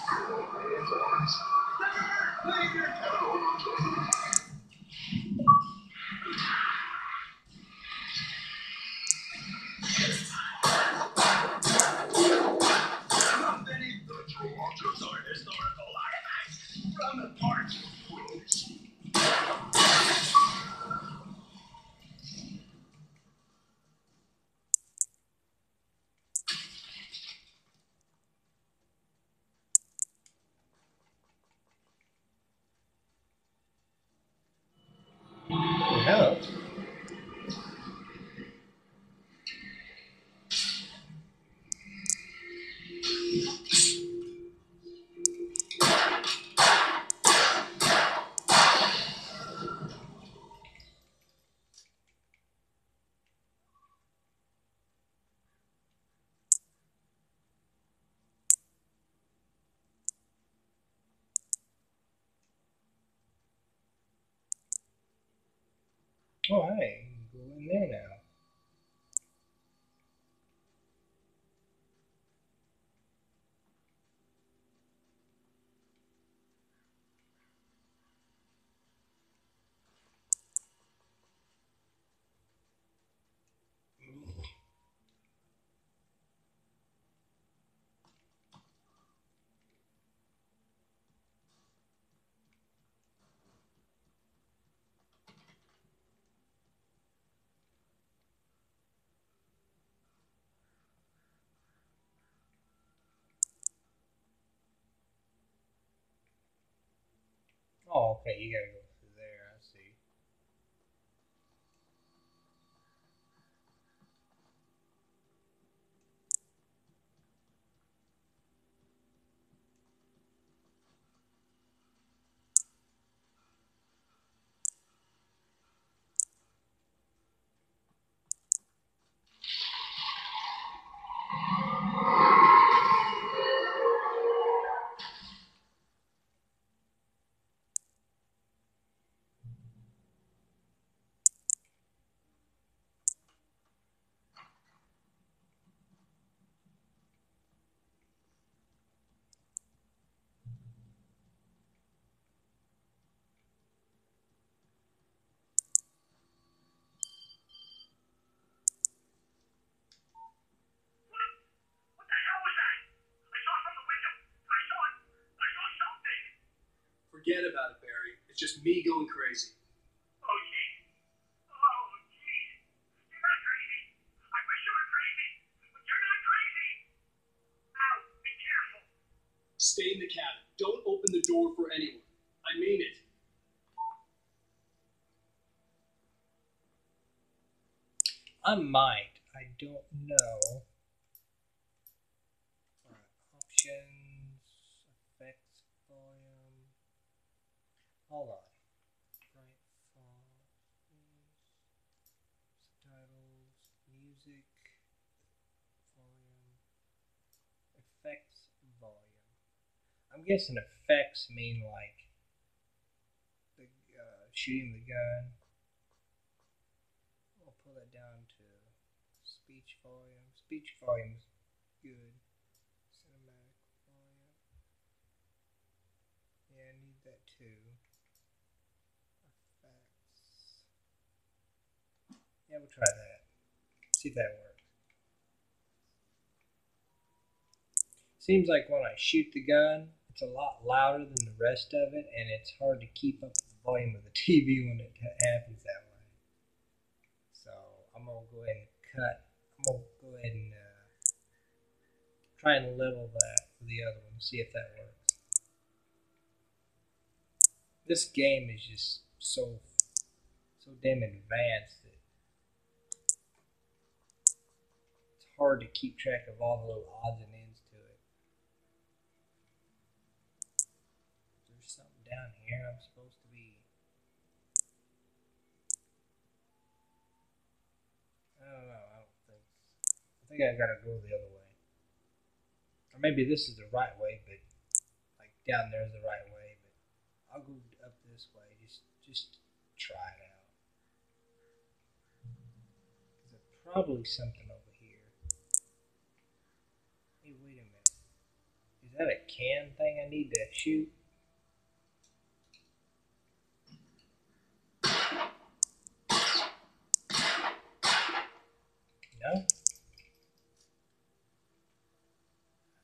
Never Oh, hey, go in there now. Oh, okay, you gotta go through there. I see. What the hell was that? I saw from the window. I saw it. I saw something. Forget about it, Barry. It's just me going crazy. Oh, gee. Oh, gee. You're not crazy. I wish you were crazy, but you're not crazy. Ow, be careful. Stay in the cabin. Don't open the door for anyone. I mean it. I might. I don't know. Alright, options, effects, volume. Hold on. Right font, subtitles, music, volume, effects, volume. I'm guessing effects mean like the uh, shooting the gun. I'll pull that down to speech volume. Speech volume's good. Cinematic volume. Yeah, I need that too. Effects. Yeah, we'll try that. See if that works. Seems like when I shoot the gun, it's a lot louder than the rest of it, and it's hard to keep up the volume of the *laughs* TV when it happens that way. So I'm gonna go ahead and cut. I'm gonna go ahead and uh, try and level that with the other one, see if that works. This game is just so so damn advanced that it's hard to keep track of all the little odds and ends to it. There's something down here I'm supposed to be. I don't know. I don't think. I think I gotta go the other way. Or maybe this is the right way, but like down there's the right way. But I'll go up this way. Just just try it out. probably something over here. Hey, wait a minute. Is that a can thing I need to shoot? No?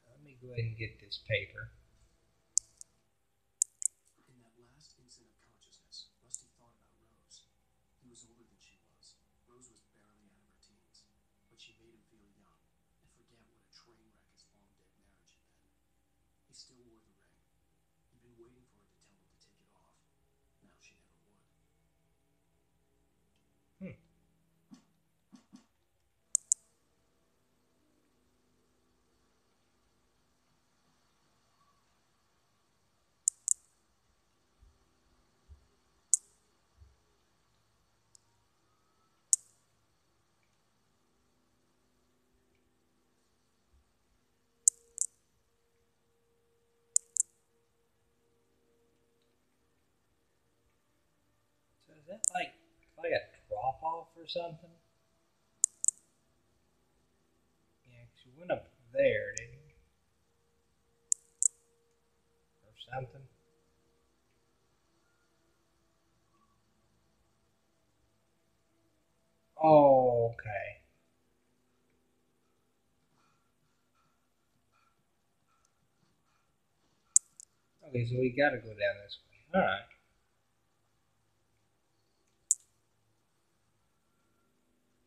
Let me go ahead and get this paper. In that last instant of consciousness, Rusty thought about Rose. He was older than she was. Rose was barely out of her teens, but she made him feel young and forget what a train wreck his long dead marriage had been. He still wore the ring. He'd been waiting for her to tell him to take it off. Now she never would. So is that like like a drop off or something? Yeah, you went up there, didn't you? Or something. Oh, okay. Okay, so we gotta go down this way. Alright.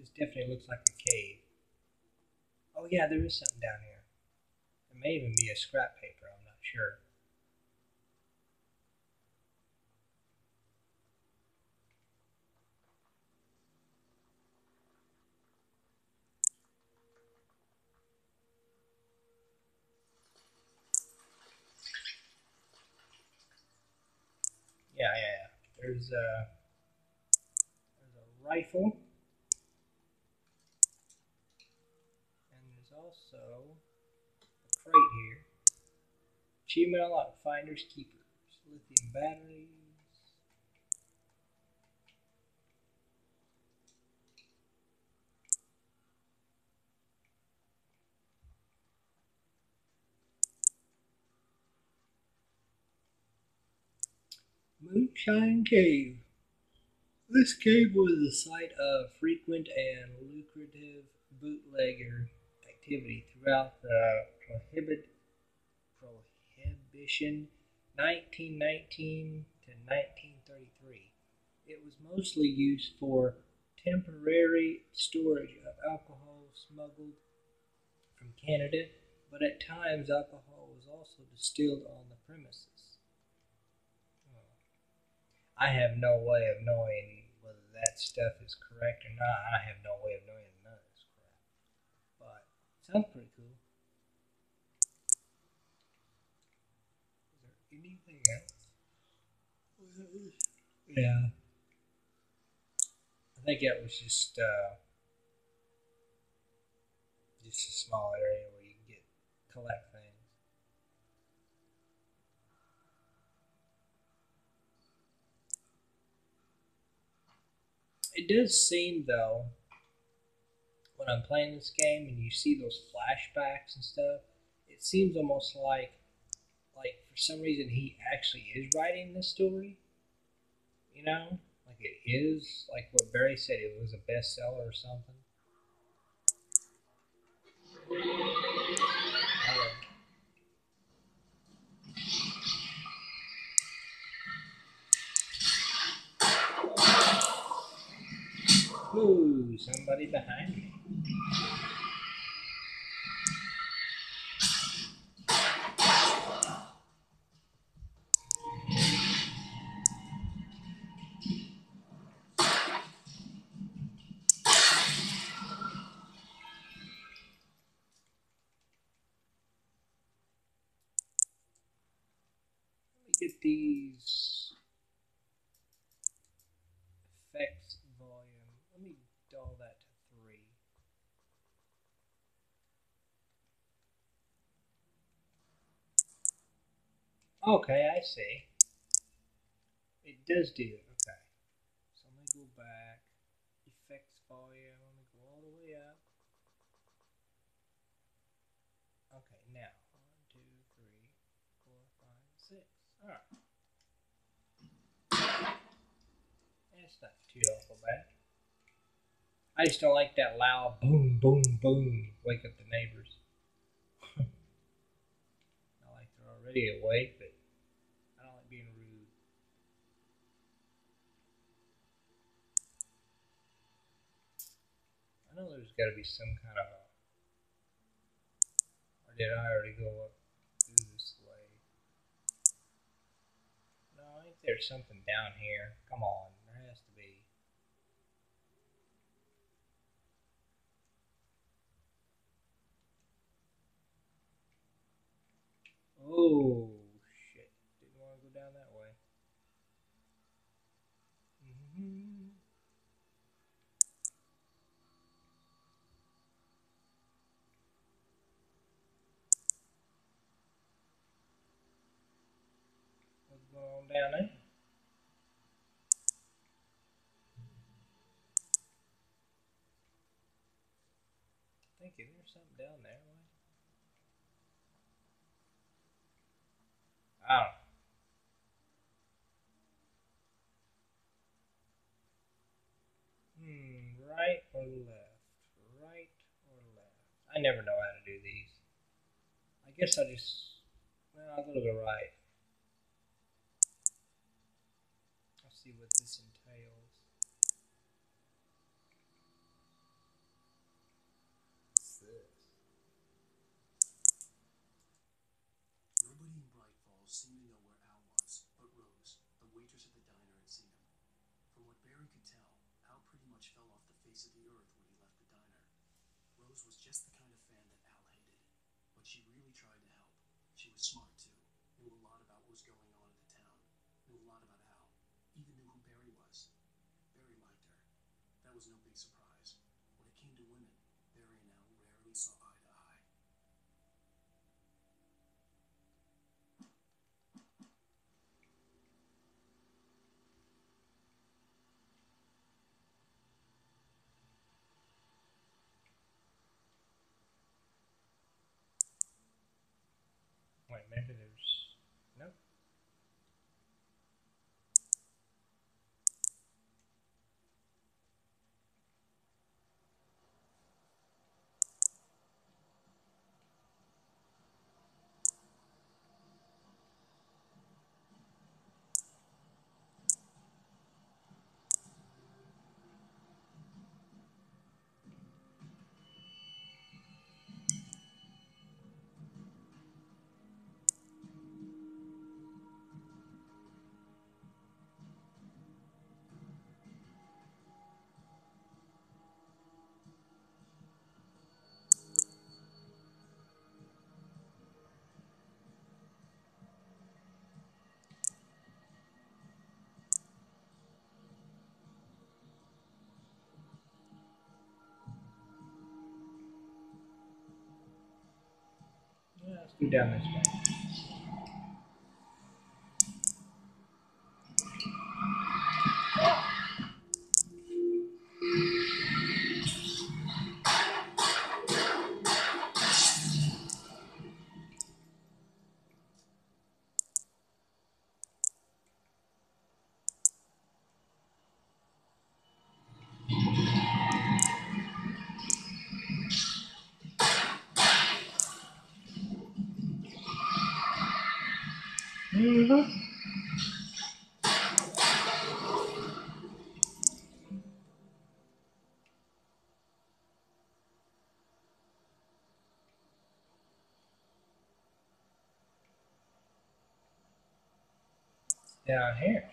This definitely looks like a cave. Oh yeah, there is something down here. It may even be a scrap paper, I'm not sure. Yeah, yeah, yeah. There's a there's a rifle, and there's also a crate here. Achievement unlocked: Finders Keepers, lithium batteries. Moonshine Cave. This cave was the site of frequent and lucrative bootlegger activity throughout the prohibit, Prohibition 1919 to 1933. It was mostly used for temporary storage of alcohol smuggled from Canada, but at times alcohol was also distilled on the premises. I have no way of knowing whether that stuff is correct or not. I have no way of knowing none of it's correct. But it sounds pretty cool. Is there anything else? Yeah. I think it was just uh, just a small area where you can get collect things. It does seem though, when I'm playing this game and you see those flashbacks and stuff, it seems almost like, like for some reason he actually is writing this story. You know, like it is like what Barry said, it was a bestseller or something. Ooh, somebody behind me. Let me get these effects volume. Let me dull that to three. Okay, I see. It does do it. Okay. So let me go back. Effects volume. Let me go all the way up. Okay, now. One, two, three, four, five, six. Alright. Not too awful bad. I just don't like that loud boom, boom, boom. Wake up the neighbors. *laughs* Not like they're already awake, but I don't like being rude. I know there's got to be some kind of a. Or did I already go up through this way? No, I think there's something down here. Come on, has to be. Oh shit! Didn't want to go down that way. Mhm. What's going on down there? Thank you. There's something down there. I don't know. Hmm, right or left? Right or left? I never know how to do these. I guess I just, well, I'll go to the right. I'll see what this entails. What's this? Nobody in Bright Falls seemed to know where Al was, but Rose, the waitress at the diner, had seen him. From what Barry could tell, Al pretty much fell off the face of the earth when he left the diner. Rose was just the kind of fan that Al hated, but she really tried to help. She was smart too, knew a lot about what was going on in the town, knew a lot about Al, even knew who Barry was. Barry liked her. That was no big surprise. When it came to women, Barry and Al rarely saw eye to eye. Wait, Yeah, Down here.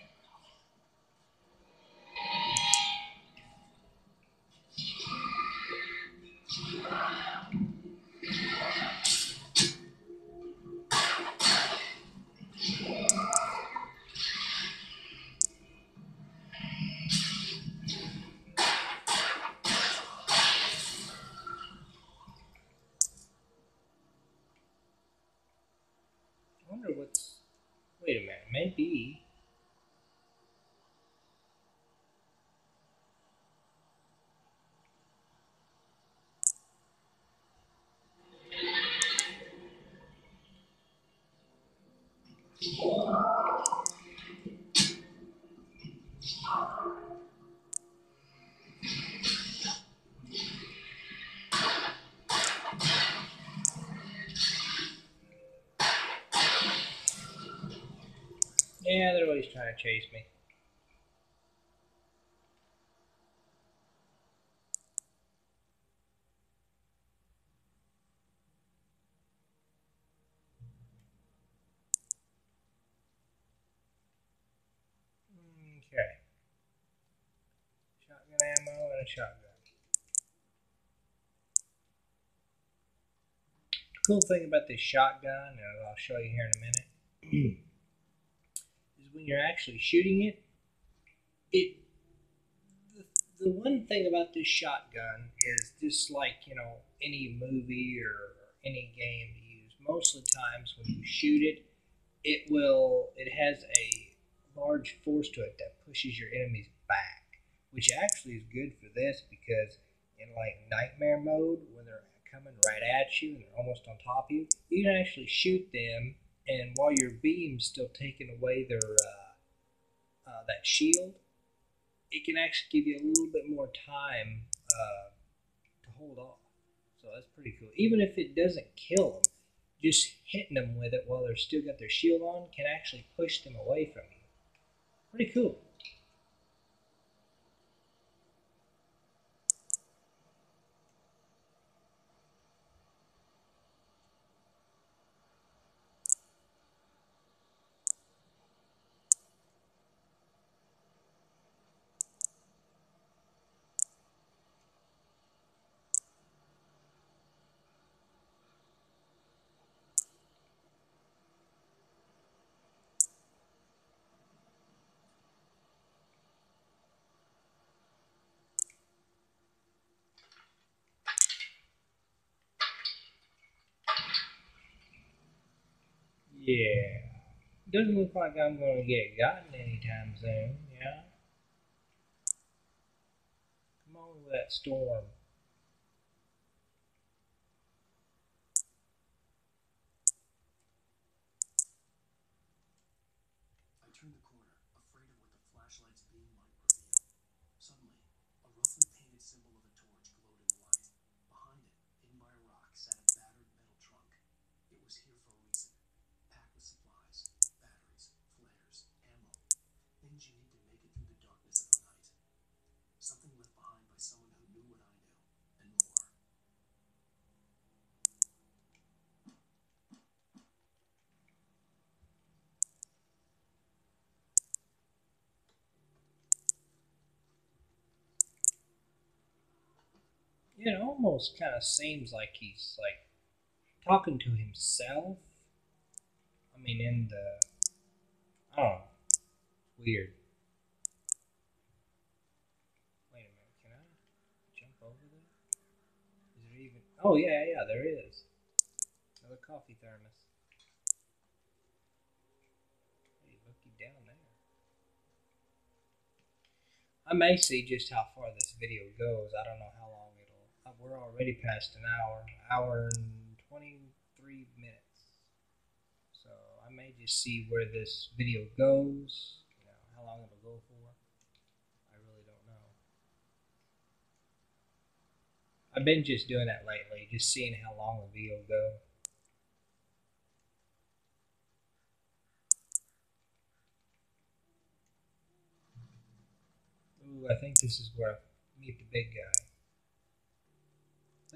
They're always trying to chase me. Okay. Shotgun ammo and a shotgun. The Cool thing about this shotgun, and I'll show you here in a minute, *clears throat* when you're actually shooting it, it the, one thing about this shotgun is just like you know any movie or any game you use most of the times when you shoot it it will it has a large force to it that pushes your enemies back which actually is good for this because in like nightmare mode when they're coming right at you and they're almost on top of you you can actually shoot them and while your beam's still taking away their uh, uh, that shield, it can actually give you a little bit more time uh, to hold off. So that's pretty cool. Even if it doesn't kill them, just hitting them with it while they're still got their shield on can actually push them away from you. Pretty cool. Yeah. Doesn't look like I'm going to get gotten anytime soon, yeah? Come on with that storm. I turned the corner, afraid of what the flashlight's beam might reveal. Suddenly, a roughly painted symbol of a torch glowed in the light. Behind it, hidden by a rock, sat a battered metal trunk. It was here for a reason, packed with supplies, batteries, flares, ammo, things you need to make it through the darkness of the night. Something left behind by someone who knew what I knew, and more. It almost kind of seems like he's like talking to himself. I mean, in the. Don't weird. Wait a minute. Can I jump over there? Is there even. Oh, yeah, yeah, there is. Another coffee thermos. Hey, looky down there. I may see just how far this video goes. I don't know how long it'll. uh, We're already past an hour, hour and 23 minutes. So I may just see where this video goes, you know, how long it'll go for. I really don't know. I've been just doing that lately, just seeing how long the video will go. Ooh, I think this is where I meet the big guy.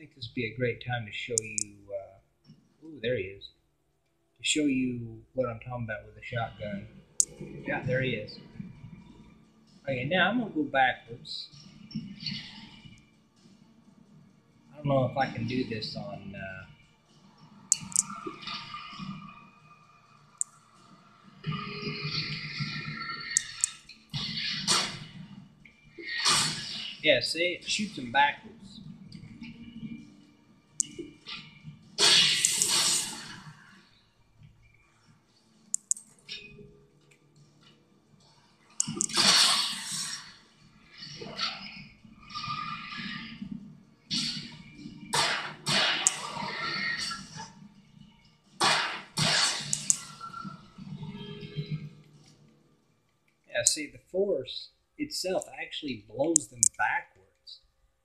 Think this would be a great time to show you. Uh, ooh, there he is. To show you what I'm talking about with a shotgun. Yeah, there he is. Okay, now I'm gonna go backwards. I don't know if I can do this on. Uh, yeah, see, it shoots him backwards. Force itself actually blows them backwards.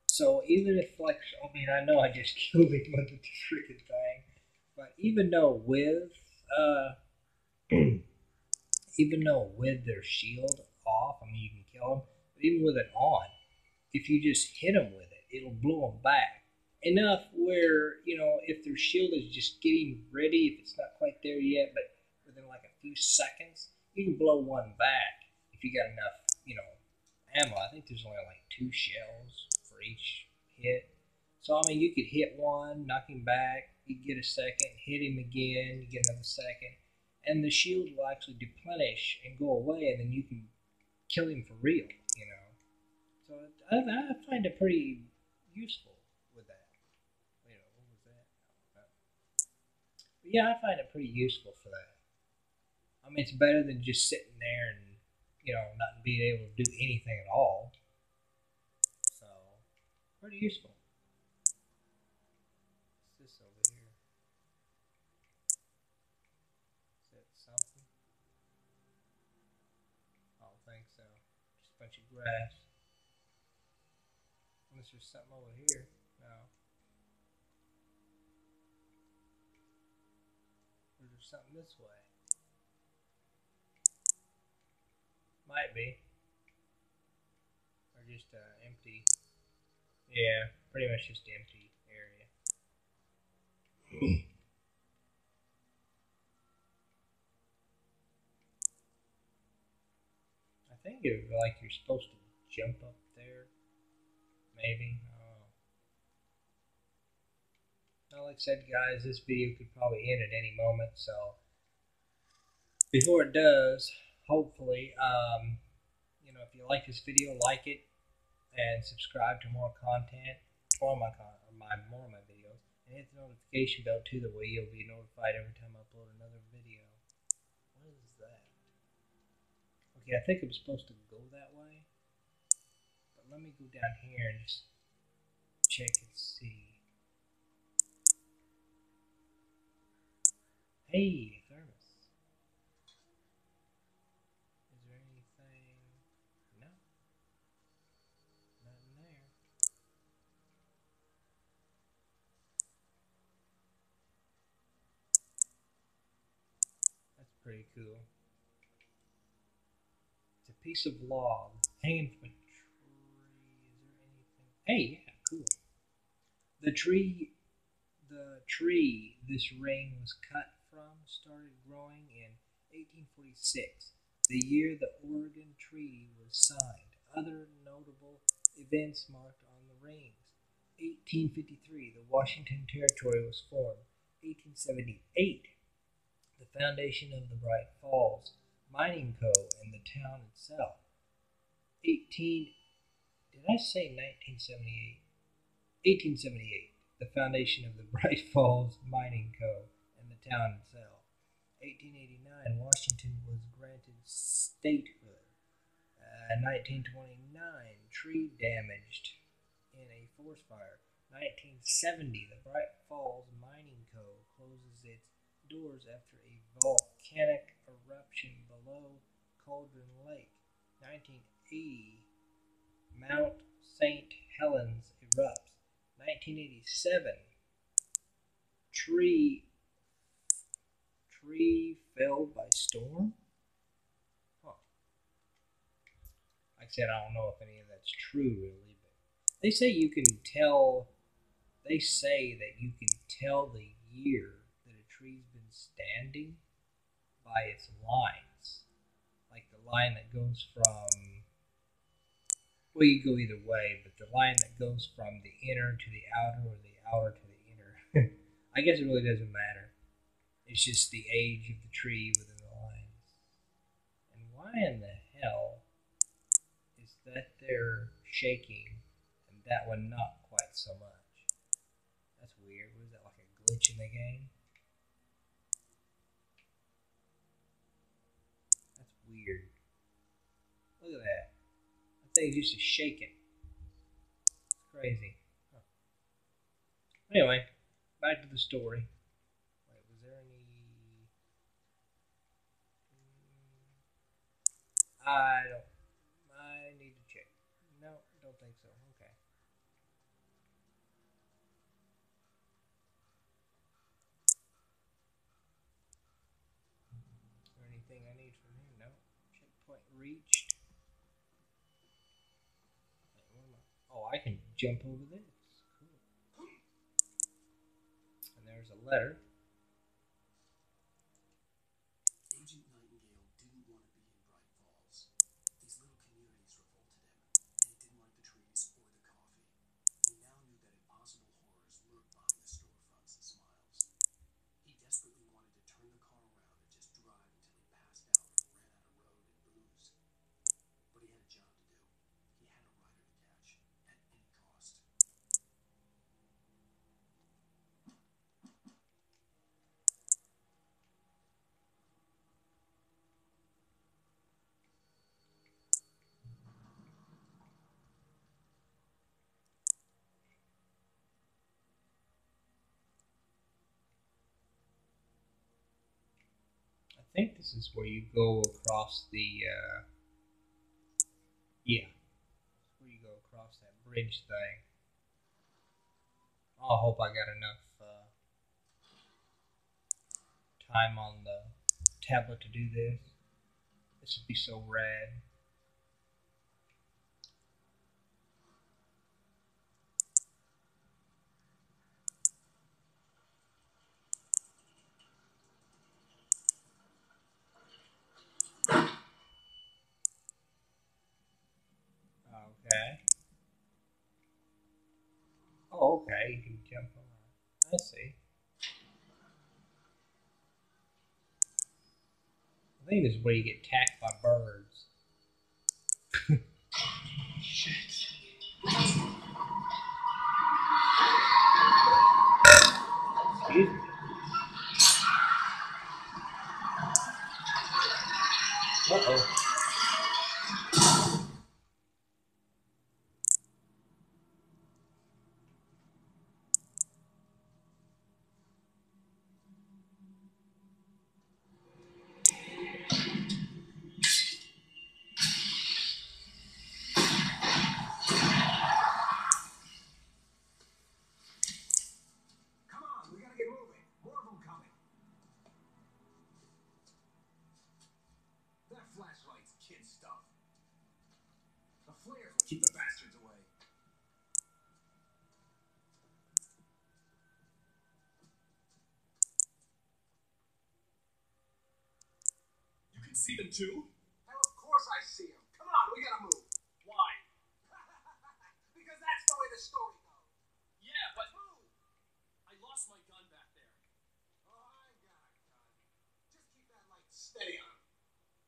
So even if, like, I mean, I know I just *laughs* killed him with the freaking thing, but even though with, uh, *clears throat* even though with their shield off, I mean, you can kill them, but even with it on, if you just hit them with it, it'll blow them back enough where you know if their shield is just getting ready, if it's not quite there yet, but within like a few seconds, you can blow one back if you got enough, you know, ammo. I think there's only like two shells for each hit. So I mean, you could hit one, knock him back, you get a second, hit him again, you get another second, and the shield will actually deplenish and go away, and then you can kill him for real. You know, so I, I find it pretty useful with that. Wait, what was that? But yeah, I find it pretty useful for that. I mean, it's better than just sitting there and you know not being able to do anything at all. So, pretty useful. What's this over here? Is that something? I don't think so. Just a bunch of grass. Unless there's something over here. No. Or there's something this way. Might be. Or just uh, empty. Yeah, pretty much just empty area. I think it would be like you're supposed to jump up there. Maybe. I don't know. Well, like I said, guys, this video could probably end at any moment, so before it does, hopefully, um, you know, if you like this video, like it and subscribe to more content, or my con- or my more of my videos, and hit the notification bell too. That way, you'll be notified every time I upload another video. What is that? Okay, I think I'm supposed to go that way, but let me go down here and just check and see. Hey, thermos. Is there anything? No. Nothing there. That's pretty cool. It's a piece of log hanging from a tree. Is there anything? Hey, yeah, cool. The tree, the tree this ring was cut from started growing in 1846, the year the Oregon Treaty was signed. Other notable events marked on the rings. 1853, the Washington Territory was formed. 1878, the foundation of the Bright Falls Mining Co. and the town itself. 18, did I say 1978? 1878, the foundation of the *laughs* Bright Falls Mining Co. and the town itself. 1889, Washington was granted statehood. Uh, 1929, tree damaged in a forest fire. 1970, the Bright Falls Mining Co. closes its doors after a volcanic eruption below Cauldron Lake. 1980, Mount St. Helens erupts. 1987, tree tree felled by storm. Huh. Like I said, I don't know if any of that's true, really, but they say you can tell. They say that you can tell the year that a tree's been standing by its lines, like the line that goes from. Well, you go either way, but the line that goes from the inner to the outer, or the outer to the inner. *laughs* I guess it really doesn't matter. It's just the age of the tree within the lines. And why in the hell is that there shaking and that one not quite so much? That's weird. Was that like a glitch in the game? That's weird. Look at that. Thing's just a shaking. It's crazy. Huh. Anyway, back to the story. Wait, was there any? I don't. I need to check. No, don't think so. Okay. Is there anything I need from here? No. Checkpoint reached. Wait, where am I? Oh, I can jump over this. Cool. And there's a letter. Agent Nightingale didn't want to be in Bright Falls. These little communities revolted him, and he didn't like the trees or the coffee. He now knew that impossible horrors lurked behind the storefronts and smiles. He desperately wanted to turn the car around and just drive until he passed out or ran out of road and booze. But he had a job to do. He had a rider to catch, at any cost. I think this is where you go across the. Uh, yeah. Where you go across that bridge thing. I hope I got enough uh, time on the tablet to do this. This would be so rad. Okay. Oh, okay. You can jump on. I see. I think this is where you get attacked by birds. Can see them too? Hell, of course I see them. Come on, we gotta move. Why? *laughs* because that's the way the story goes. Yeah, but move. I lost my gun back there. Oh, I got a gun. Just keep that light steady on.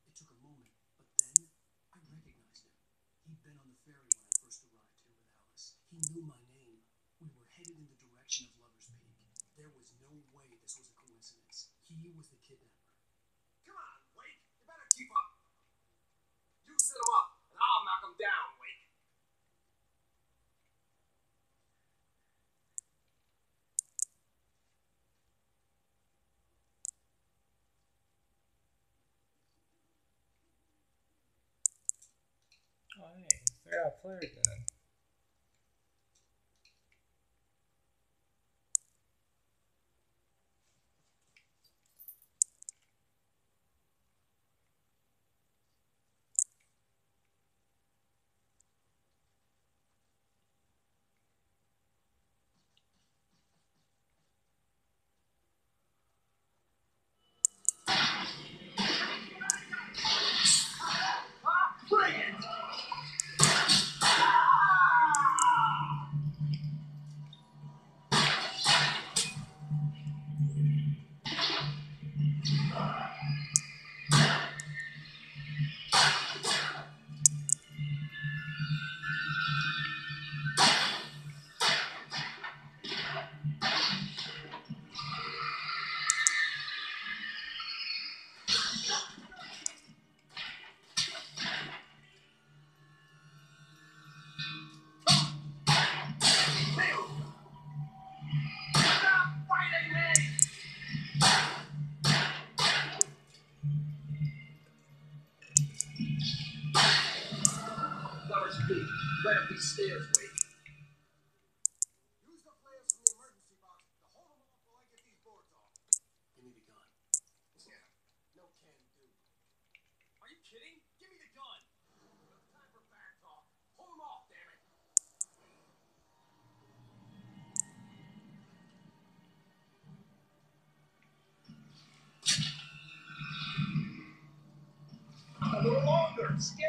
It took a moment, but then I recognized him. He'd been on the ferry when I first arrived here with Alice. He knew my name. We were headed in the direction of Lover's Peak. There was no way this was a coincidence. He was the kidnapper. Come on, Wake. You better keep up. You set him up, and I'll knock him down, Wake. Oh, hey, out flare gun. Right up these stairs, Wake. Use the flares from the emergency box to hold them off while I get these boards off. Give me the gun. Yeah, no can do. Are you kidding? Give me the gun. No time for back talk. Hold them off, damn it. A little longer. Skip